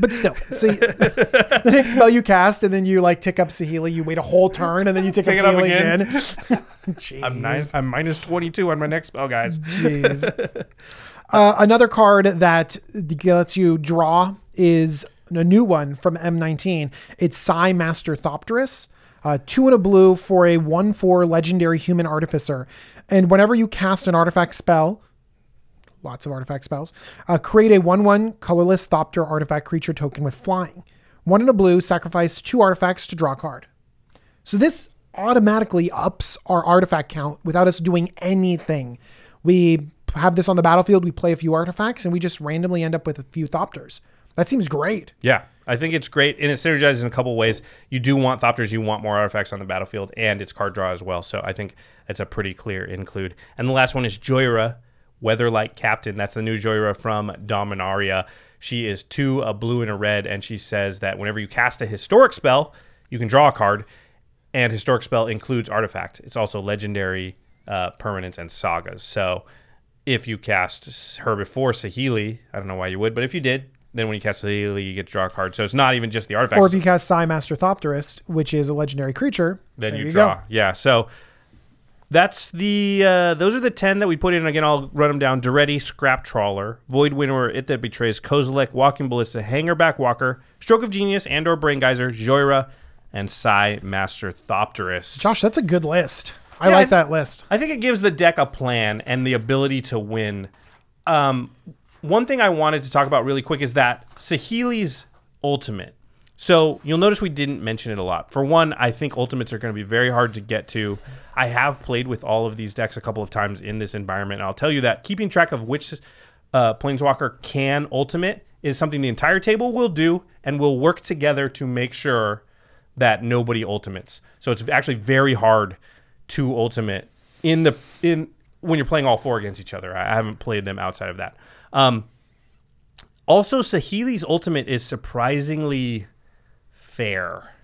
[SPEAKER 3] But still, so you- the next spell you cast, and then you like tick up Saheeli, you wait a whole turn, and then you tick
[SPEAKER 2] Take
[SPEAKER 3] up Sahili
[SPEAKER 2] again.
[SPEAKER 3] again. Jeez.
[SPEAKER 2] I'm nine, I'm minus twenty two on my next spell, guys.
[SPEAKER 3] Jeez. Uh, another card that lets you draw is a new one from M19. It's Sai Master Thopterist. Uh, two in a blue for a 1 4 legendary human artificer. And whenever you cast an artifact spell, lots of artifact spells, uh, create a 1 1 colorless Thopter artifact creature token with flying. One in a blue, sacrifice two artifacts to draw a card. So this automatically ups our artifact count without us doing anything. We have this on the battlefield, we play a few artifacts, and we just randomly end up with a few Thopters. That seems great.
[SPEAKER 2] Yeah, I think it's great, and it synergizes in a couple ways. You do want Thopters, you want more artifacts on the battlefield, and it's card draw as well. So I think that's a pretty clear include. And the last one is Jhoira, Weatherlight Captain. That's the new Jhoira from Dominaria. She is two, a blue and a red, and she says that whenever you cast a historic spell, you can draw a card, and historic spell includes artifact. It's also legendary, uh, permanents, and sagas. So if you cast her before Saheeli, I don't know why you would, but if you did, then when you cast Saheeli, you get to draw a card. So it's not even just the artifacts.
[SPEAKER 3] Or if you cast Sai Master Thopterist, which is a legendary creature,
[SPEAKER 2] then you,
[SPEAKER 3] you
[SPEAKER 2] draw.
[SPEAKER 3] go.
[SPEAKER 2] Yeah. So that's the uh, those are the ten that we put in. Again, I'll run them down: Daretti, Scrap Trawler, Void Winnower, It That Betrays, Kozilek, Walking Ballista, Hangerback Walker, Stroke of Genius, and/or Brain Geyser, Jhoira, and Psy Master Thopterist.
[SPEAKER 3] Josh, that's a good list. I
[SPEAKER 2] Yeah,
[SPEAKER 3] like that list.
[SPEAKER 2] I think it gives the deck a plan and the ability to win. Um, one thing I wanted to talk about really quick is that Saheeli's ultimate. So you'll notice we didn't mention it a lot. For one, I think ultimates are going to be very hard to get to. I have played with all of these decks a couple of times in this environment. And I'll tell you that keeping track of which uh, Planeswalker can ultimate is something the entire table will do and will work together to make sure that nobody ultimates. So it's actually very hard to ultimate in the in when you're playing all four against each other. I haven't played them outside of that. Um, also, Saheeli's ultimate is surprisingly fair.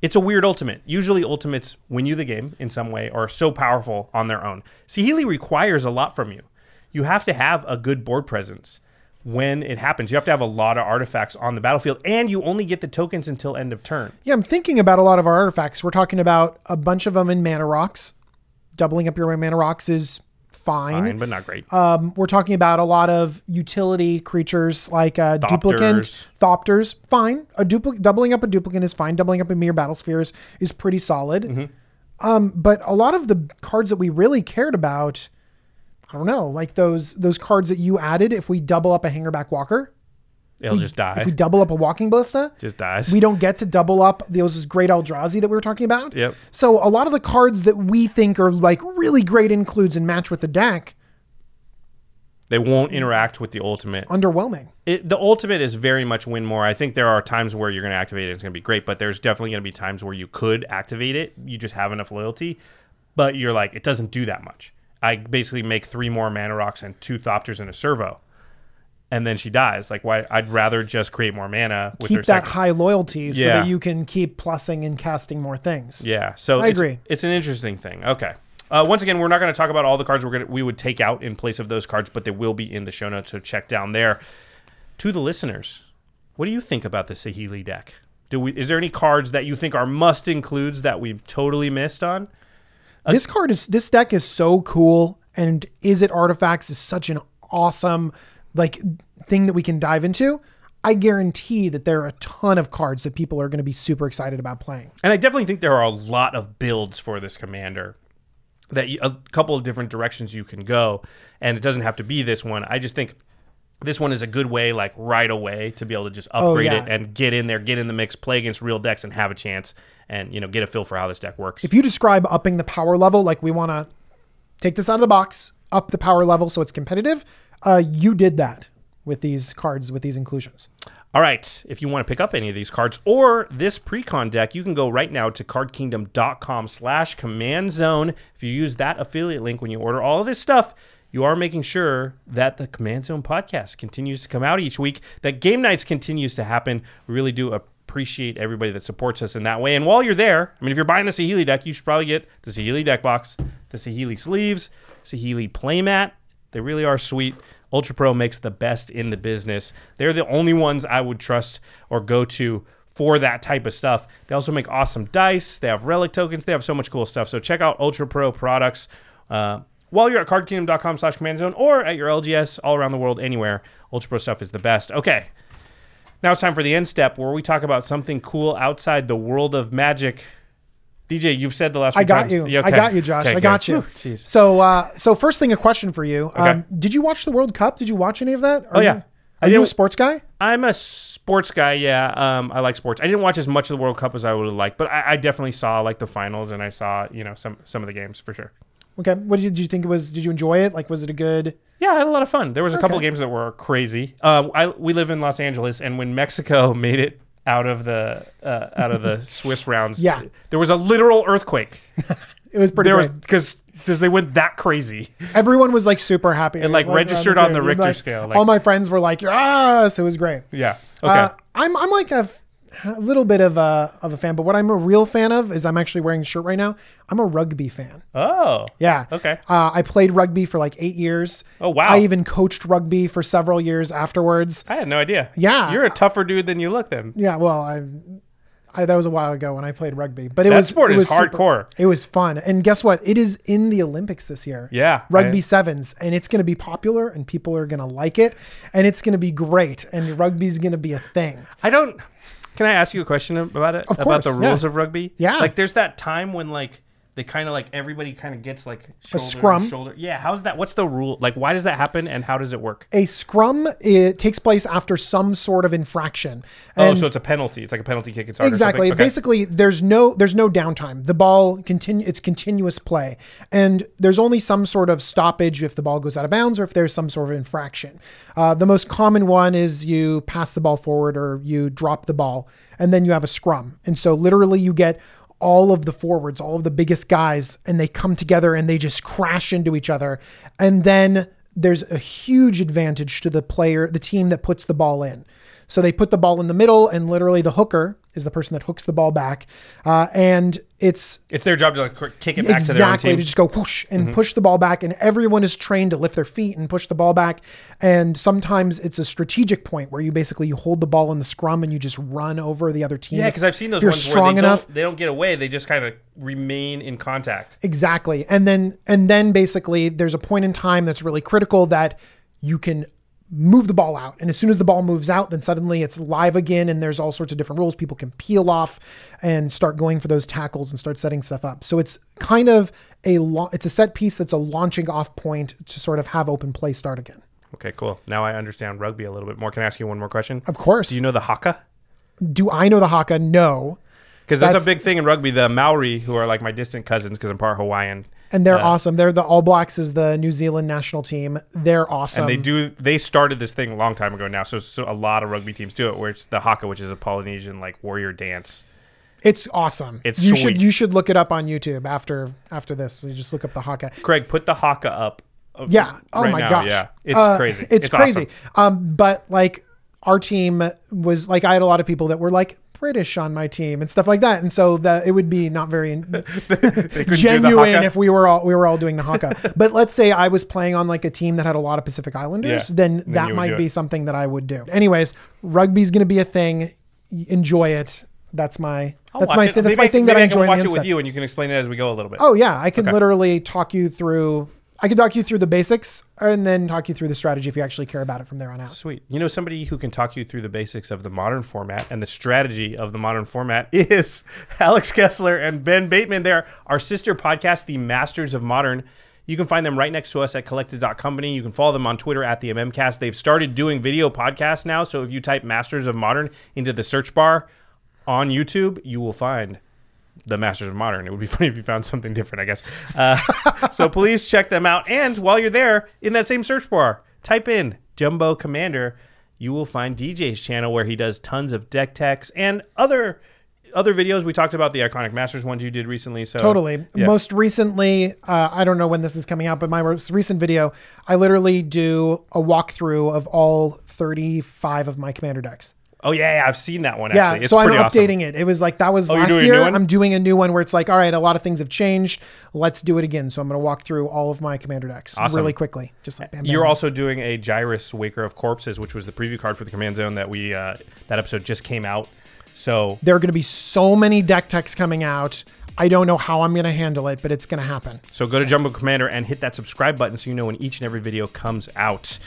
[SPEAKER 2] It's a weird ultimate. Usually, ultimates win you the game in some way or are so powerful on their own. Saheeli requires a lot from you. You have to have a good board presence when it happens. You have to have a lot of artifacts on the battlefield, and you only get the tokens until end of turn.
[SPEAKER 3] Yeah, I'm thinking about a lot of our artifacts. We're talking about a bunch of them in mana rocks. Doubling up your mana rocks is fine.
[SPEAKER 2] Fine, but not great.
[SPEAKER 3] Um, we're talking about a lot of utility creatures like uh, duplicant,
[SPEAKER 2] Thopters.
[SPEAKER 3] thopters. Fine. A Duplicant, doubling up a Duplicant is fine. Doubling up a Myr Battlespheres is pretty solid.
[SPEAKER 2] Mm-hmm.
[SPEAKER 3] Um, but a lot of the cards that we really cared about, I don't know, like those those cards that you added. If we double up a hangerback walker,
[SPEAKER 2] It'll just die.
[SPEAKER 3] if we double up a walking ballista,
[SPEAKER 2] just dies.
[SPEAKER 3] we don't get to double up those great Eldrazi that we were talking about.
[SPEAKER 2] Yep.
[SPEAKER 3] So a lot of the cards that we think are like really great includes and match with the deck,
[SPEAKER 2] they won't interact with the ultimate.
[SPEAKER 3] underwhelming.
[SPEAKER 2] it, the ultimate is very much win more. I think there are times where you're going to activate it. It's going to be great, but there's definitely going to be times where you could activate it. You just have enough loyalty, but you're like, it doesn't do that much. I basically make three more mana rocks and two thopters and a servo, and then she dies. Like, why? I'd rather just create more mana with her
[SPEAKER 3] Keep that
[SPEAKER 2] second.
[SPEAKER 3] high loyalty so that you can keep plussing and casting more things.
[SPEAKER 2] Yeah, so
[SPEAKER 3] I
[SPEAKER 2] it's,
[SPEAKER 3] agree.
[SPEAKER 2] It's an interesting thing. Okay. Uh, once again, we're not going to talk about all the cards we're gonna we would take out in place of those cards, but they will be in the show notes. So check down there. To the listeners, what do you think about the Saheeli deck? Do we? Is there any cards that you think are must includes that we've totally missed on?
[SPEAKER 3] this card is this deck is so cool and is it artifacts is such an awesome like thing that we can dive into. I guarantee that there are a ton of cards that people are going to be super excited about playing.
[SPEAKER 2] And I definitely think there are a lot of builds for this commander. That you, a couple of different directions you can go, and it doesn't have to be this one. I just think this one is a good way, like right away, to be able to just oh, upgrade
[SPEAKER 3] Oh, yeah.
[SPEAKER 2] it and get in there, get in the mix, play against real decks, and have a chance, and you know get a feel for how this deck works.
[SPEAKER 3] If you describe upping the power level, like we want to take this out of the box, up the power level so it's competitive, uh, you did that with these cards, with these inclusions.
[SPEAKER 2] All right. If you want to pick up any of these cards or this pre-con deck, you can go right now to cardkingdom.com slash command zone. If you use that affiliate link when you order all of this stuff, you are making sure that the Command Zone podcast continues to come out each week, that Game Knights continues to happen. We really do appreciate everybody that supports us in that way. And while you're there, I mean, if you're buying the Saheeli deck, you should probably get the Saheeli deck box, the Saheeli sleeves, Saheeli playmat. They really are sweet. Ultra Pro makes the best in the business. They're the only ones I would trust or go to for that type of stuff. They also make awesome dice. They have relic tokens. They have so much cool stuff. So check out Ultra Pro products uh, while you're at cardkingdom.com slash command zone or at your LGS all around the world, anywhere. Ultra Pro stuff is the best. Okay. Now it's time for the end step where we talk about something cool outside the world of magic. DJ, you've said the last
[SPEAKER 3] I got
[SPEAKER 2] times-
[SPEAKER 3] you.
[SPEAKER 2] Yeah,
[SPEAKER 3] I got you, Josh.
[SPEAKER 2] Okay,
[SPEAKER 3] I got
[SPEAKER 2] good.
[SPEAKER 3] you.
[SPEAKER 2] Whew.
[SPEAKER 3] So, uh, so first thing, a question for you. Um, did you watch the World Cup? Did you watch any of that? Are
[SPEAKER 2] Oh, yeah.
[SPEAKER 3] You,
[SPEAKER 2] I
[SPEAKER 3] are you a sports guy?
[SPEAKER 2] I'm a sports guy. Yeah, um, I like sports. I didn't watch as much of the World Cup as I would have liked, but I, I definitely saw like the finals and I saw you know some some of the games for sure.
[SPEAKER 3] Okay. What did you, did you think it was? Did you enjoy it? Like, was it a good?
[SPEAKER 2] Yeah, I had a lot of fun. There was a couple of games that were crazy. Uh, I, we live in Los Angeles, and when Mexico made it out of the uh, out of the Swiss rounds,
[SPEAKER 3] Yeah.
[SPEAKER 2] there was a literal earthquake.
[SPEAKER 3] It was pretty.
[SPEAKER 2] There
[SPEAKER 3] great.
[SPEAKER 2] was because because they went that crazy.
[SPEAKER 3] Everyone was like super happy.
[SPEAKER 2] and like, registered on the Richter scale, like-
[SPEAKER 3] all my friends were like, "Yes!" It was great.
[SPEAKER 2] Yeah. Okay.
[SPEAKER 3] Uh, I'm I'm like a, a little bit of a of a fan, but what I'm a real fan of is I'm actually wearing a shirt right now. I'm a rugby fan.
[SPEAKER 2] oh.
[SPEAKER 3] Yeah.
[SPEAKER 2] Okay.
[SPEAKER 3] Uh, I played rugby for like eight years.
[SPEAKER 2] Oh, wow.
[SPEAKER 3] I even coached rugby for several years afterwards.
[SPEAKER 2] I had no idea.
[SPEAKER 3] Yeah.
[SPEAKER 2] You're a tougher dude than you look. Then
[SPEAKER 3] Yeah. Well, I, I that was a while ago when I played rugby, but it
[SPEAKER 2] that
[SPEAKER 3] was
[SPEAKER 2] sport
[SPEAKER 3] it
[SPEAKER 2] is
[SPEAKER 3] was super-
[SPEAKER 2] hardcore.
[SPEAKER 3] it was fun, and guess what? It is in the Olympics this year.
[SPEAKER 2] Yeah,
[SPEAKER 3] rugby
[SPEAKER 2] I-
[SPEAKER 3] sevens, and it's going to be popular, and people are going to like it, and it's going to be great, and rugby's going to be a thing.
[SPEAKER 2] I don't. Can I ask you a question about it?
[SPEAKER 3] Of
[SPEAKER 2] about the rules
[SPEAKER 3] yeah.
[SPEAKER 2] of rugby?
[SPEAKER 3] Yeah.
[SPEAKER 2] Like, there's that time when like they kind of like everybody kind of gets like shoulder,
[SPEAKER 3] scrum.
[SPEAKER 2] Shoulder. Yeah. How's that? What's the rule? Like, why does that happen, and how does it work?
[SPEAKER 3] A scrum it takes place after some sort of infraction.
[SPEAKER 2] oh, so it's a penalty. It's like a penalty kick. It's
[SPEAKER 3] exactly?
[SPEAKER 2] Okay.
[SPEAKER 3] basically there's no there's no downtime the ball continue it's continuous play and there's only some sort of stoppage if the ball goes out of bounds or if there's some sort of infraction uh, the most common one is you pass the ball forward or you drop the ball and then you have a scrum and so literally you get all of the forwards all of the biggest guys and they come together and they just crash into each other and then there's a huge advantage to the player, the team that puts the ball in. So they put the ball in the middle, and literally the hooker is the person that hooks the ball back, uh, and it's
[SPEAKER 2] It's their job to like kick it back to their own
[SPEAKER 3] exactly
[SPEAKER 2] team. Mm-hmm.
[SPEAKER 3] to just go whoosh and push the ball back, and everyone is trained to lift their feet and push the ball back. And sometimes it's a strategic point where you basically you hold the ball in the scrum and you just run over the other team.
[SPEAKER 2] yeah, because I've seen those
[SPEAKER 3] If you're
[SPEAKER 2] ones
[SPEAKER 3] strong
[SPEAKER 2] where they
[SPEAKER 3] enough.
[SPEAKER 2] don't, they don't get away. They just kind of remain in contact.
[SPEAKER 3] Exactly. And then and then basically there's a point in time that's really critical that you can move the ball out. And as soon as the ball moves out, then suddenly it's live again and there's all sorts of different rules. People can peel off and start going for those tackles and start setting stuff up. So it's kind of a lo- it's a set piece that's a launching off point to sort of have open play start again.
[SPEAKER 2] Okay, cool. Now I understand rugby a little bit more. Can I ask you one more question?
[SPEAKER 3] Of course.
[SPEAKER 2] Do you know the haka?
[SPEAKER 3] Do I know the haka? No.
[SPEAKER 2] Because that's,
[SPEAKER 3] That's-
[SPEAKER 2] a big thing in rugby. The Maori, who are like my distant cousins, because I'm part Hawaiian,
[SPEAKER 3] And they're awesome. They're the All Blacks is the New Zealand national team. They're awesome.
[SPEAKER 2] and they do. They started this thing a long time ago now. So, so a lot of rugby teams do it, where it's the haka, which is a Polynesian like warrior dance.
[SPEAKER 3] It's awesome.
[SPEAKER 2] It's
[SPEAKER 3] you
[SPEAKER 2] sweet.
[SPEAKER 3] should you should look it up on YouTube after after this. So you just look up the haka.
[SPEAKER 2] Craig, put the haka up. uh,
[SPEAKER 3] Yeah. Oh
[SPEAKER 2] right
[SPEAKER 3] my
[SPEAKER 2] now.
[SPEAKER 3] gosh.
[SPEAKER 2] Yeah, it's
[SPEAKER 3] Uh,
[SPEAKER 2] crazy.
[SPEAKER 3] It's, crazy.
[SPEAKER 2] awesome.
[SPEAKER 3] Um, but like our team was like I had a lot of people that were like British on my team and stuff like that, and so that it would be not very
[SPEAKER 2] They couldn't do the
[SPEAKER 3] genuine if we were all we were all doing the haka. but let's say I was playing on like a team that had a lot of Pacific Islanders,
[SPEAKER 2] Yeah.
[SPEAKER 3] then,
[SPEAKER 2] Then
[SPEAKER 3] that might be something that I would do. Anyways, rugby's going to be a thing. Enjoy it. That's my
[SPEAKER 2] I'll
[SPEAKER 3] that's my
[SPEAKER 2] it.
[SPEAKER 3] that's
[SPEAKER 2] Maybe
[SPEAKER 3] my
[SPEAKER 2] I-
[SPEAKER 3] thing that
[SPEAKER 2] maybe
[SPEAKER 3] I
[SPEAKER 2] can
[SPEAKER 3] enjoy. on
[SPEAKER 2] watch
[SPEAKER 3] the
[SPEAKER 2] it with you, and you can explain it as we go a little bit.
[SPEAKER 3] Oh yeah, I could
[SPEAKER 2] Okay.
[SPEAKER 3] literally talk you through. I could talk you through the basics and then talk you through the strategy if you actually care about it from there on out.
[SPEAKER 2] Sweet. You know, somebody who can talk you through the basics of the modern format and the strategy of the modern format is Alex Kessler and Ben Bateman. They're our sister podcast, The Masters of Modern. You can find them right next to us at collected.company. You can follow them on Twitter at the MMcast. They've started doing video podcasts now. So if you type Masters of Modern into the search bar on YouTube, you will find the Masters of Modern. It would be funny if you found something different, I guess. Uh, so please check them out. And while you're there, in that same search bar, type in Jumbo Commander. You will find DJ's channel where he does tons of deck techs and other other videos. We talked about the iconic Masters ones you did recently. So
[SPEAKER 3] Totally.
[SPEAKER 2] yeah.
[SPEAKER 3] Most recently, uh, I don't know when this is coming out, but my most recent video, I literally do a walkthrough of all 35 of my commander decks.
[SPEAKER 2] Oh yeah, yeah, I've seen that one.
[SPEAKER 3] Yeah,
[SPEAKER 2] It's
[SPEAKER 3] so I'm
[SPEAKER 2] pretty awesome.
[SPEAKER 3] updating it. It was like that was
[SPEAKER 2] Oh,
[SPEAKER 3] last
[SPEAKER 2] doing a new
[SPEAKER 3] year. I'm doing a new one where it's like, all right, a lot of things have changed. Let's do it again. So I'm going to walk through all of my commander decks
[SPEAKER 2] Awesome.
[SPEAKER 3] really quickly, just like bam, bam,
[SPEAKER 2] You're
[SPEAKER 3] bam.
[SPEAKER 2] also doing a Gyrus Waker of Corpses, which was the preview card for the Command Zone that we uh, that episode just came out. So
[SPEAKER 3] There are going to be so many deck techs coming out. I don't know how I'm going to handle it, but it's going to happen.
[SPEAKER 2] So go to Jumbo Commander and hit that subscribe button so you know when each and every video comes out.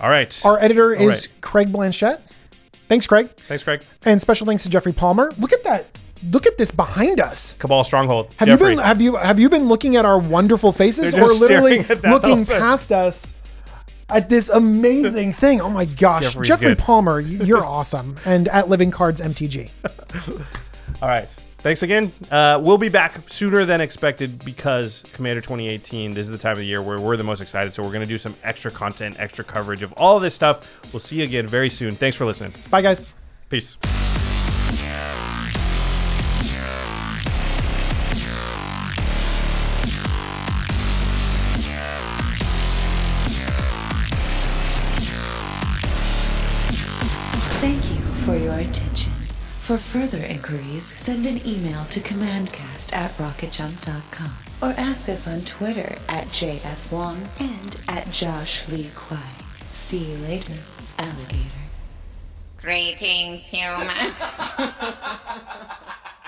[SPEAKER 2] All right.
[SPEAKER 3] Our editor
[SPEAKER 2] All
[SPEAKER 3] is
[SPEAKER 2] right.
[SPEAKER 3] Craig Blanchett. Thanks, Craig.
[SPEAKER 2] Thanks, Craig.
[SPEAKER 3] And special thanks to Jeffrey Palmer. Look at that. Look at this behind us.
[SPEAKER 2] Cabal Stronghold.
[SPEAKER 3] Have
[SPEAKER 2] Jeffrey.
[SPEAKER 3] you been have you have you been looking at our wonderful faces or literally
[SPEAKER 2] staring at that
[SPEAKER 3] looking past us at this amazing thing? Oh my gosh.
[SPEAKER 2] Jeffrey's
[SPEAKER 3] Jeffrey
[SPEAKER 2] good.
[SPEAKER 3] Palmer, you're awesome. And at Living Cards MTG.
[SPEAKER 2] All right. Thanks again. Uh, we'll be back sooner than expected because Commander 2018, this is the time of the year where we're the most excited. So we're going to do some extra content, extra coverage of all this stuff. We'll see you again very soon. Thanks for listening.
[SPEAKER 3] Bye guys.
[SPEAKER 2] Peace.
[SPEAKER 1] For further inquiries, send an email to commandcast at rocketjump.com or ask us on Twitter at JF Wong and at Josh Lee Kwai. See you later, alligator.
[SPEAKER 4] Greetings, humans.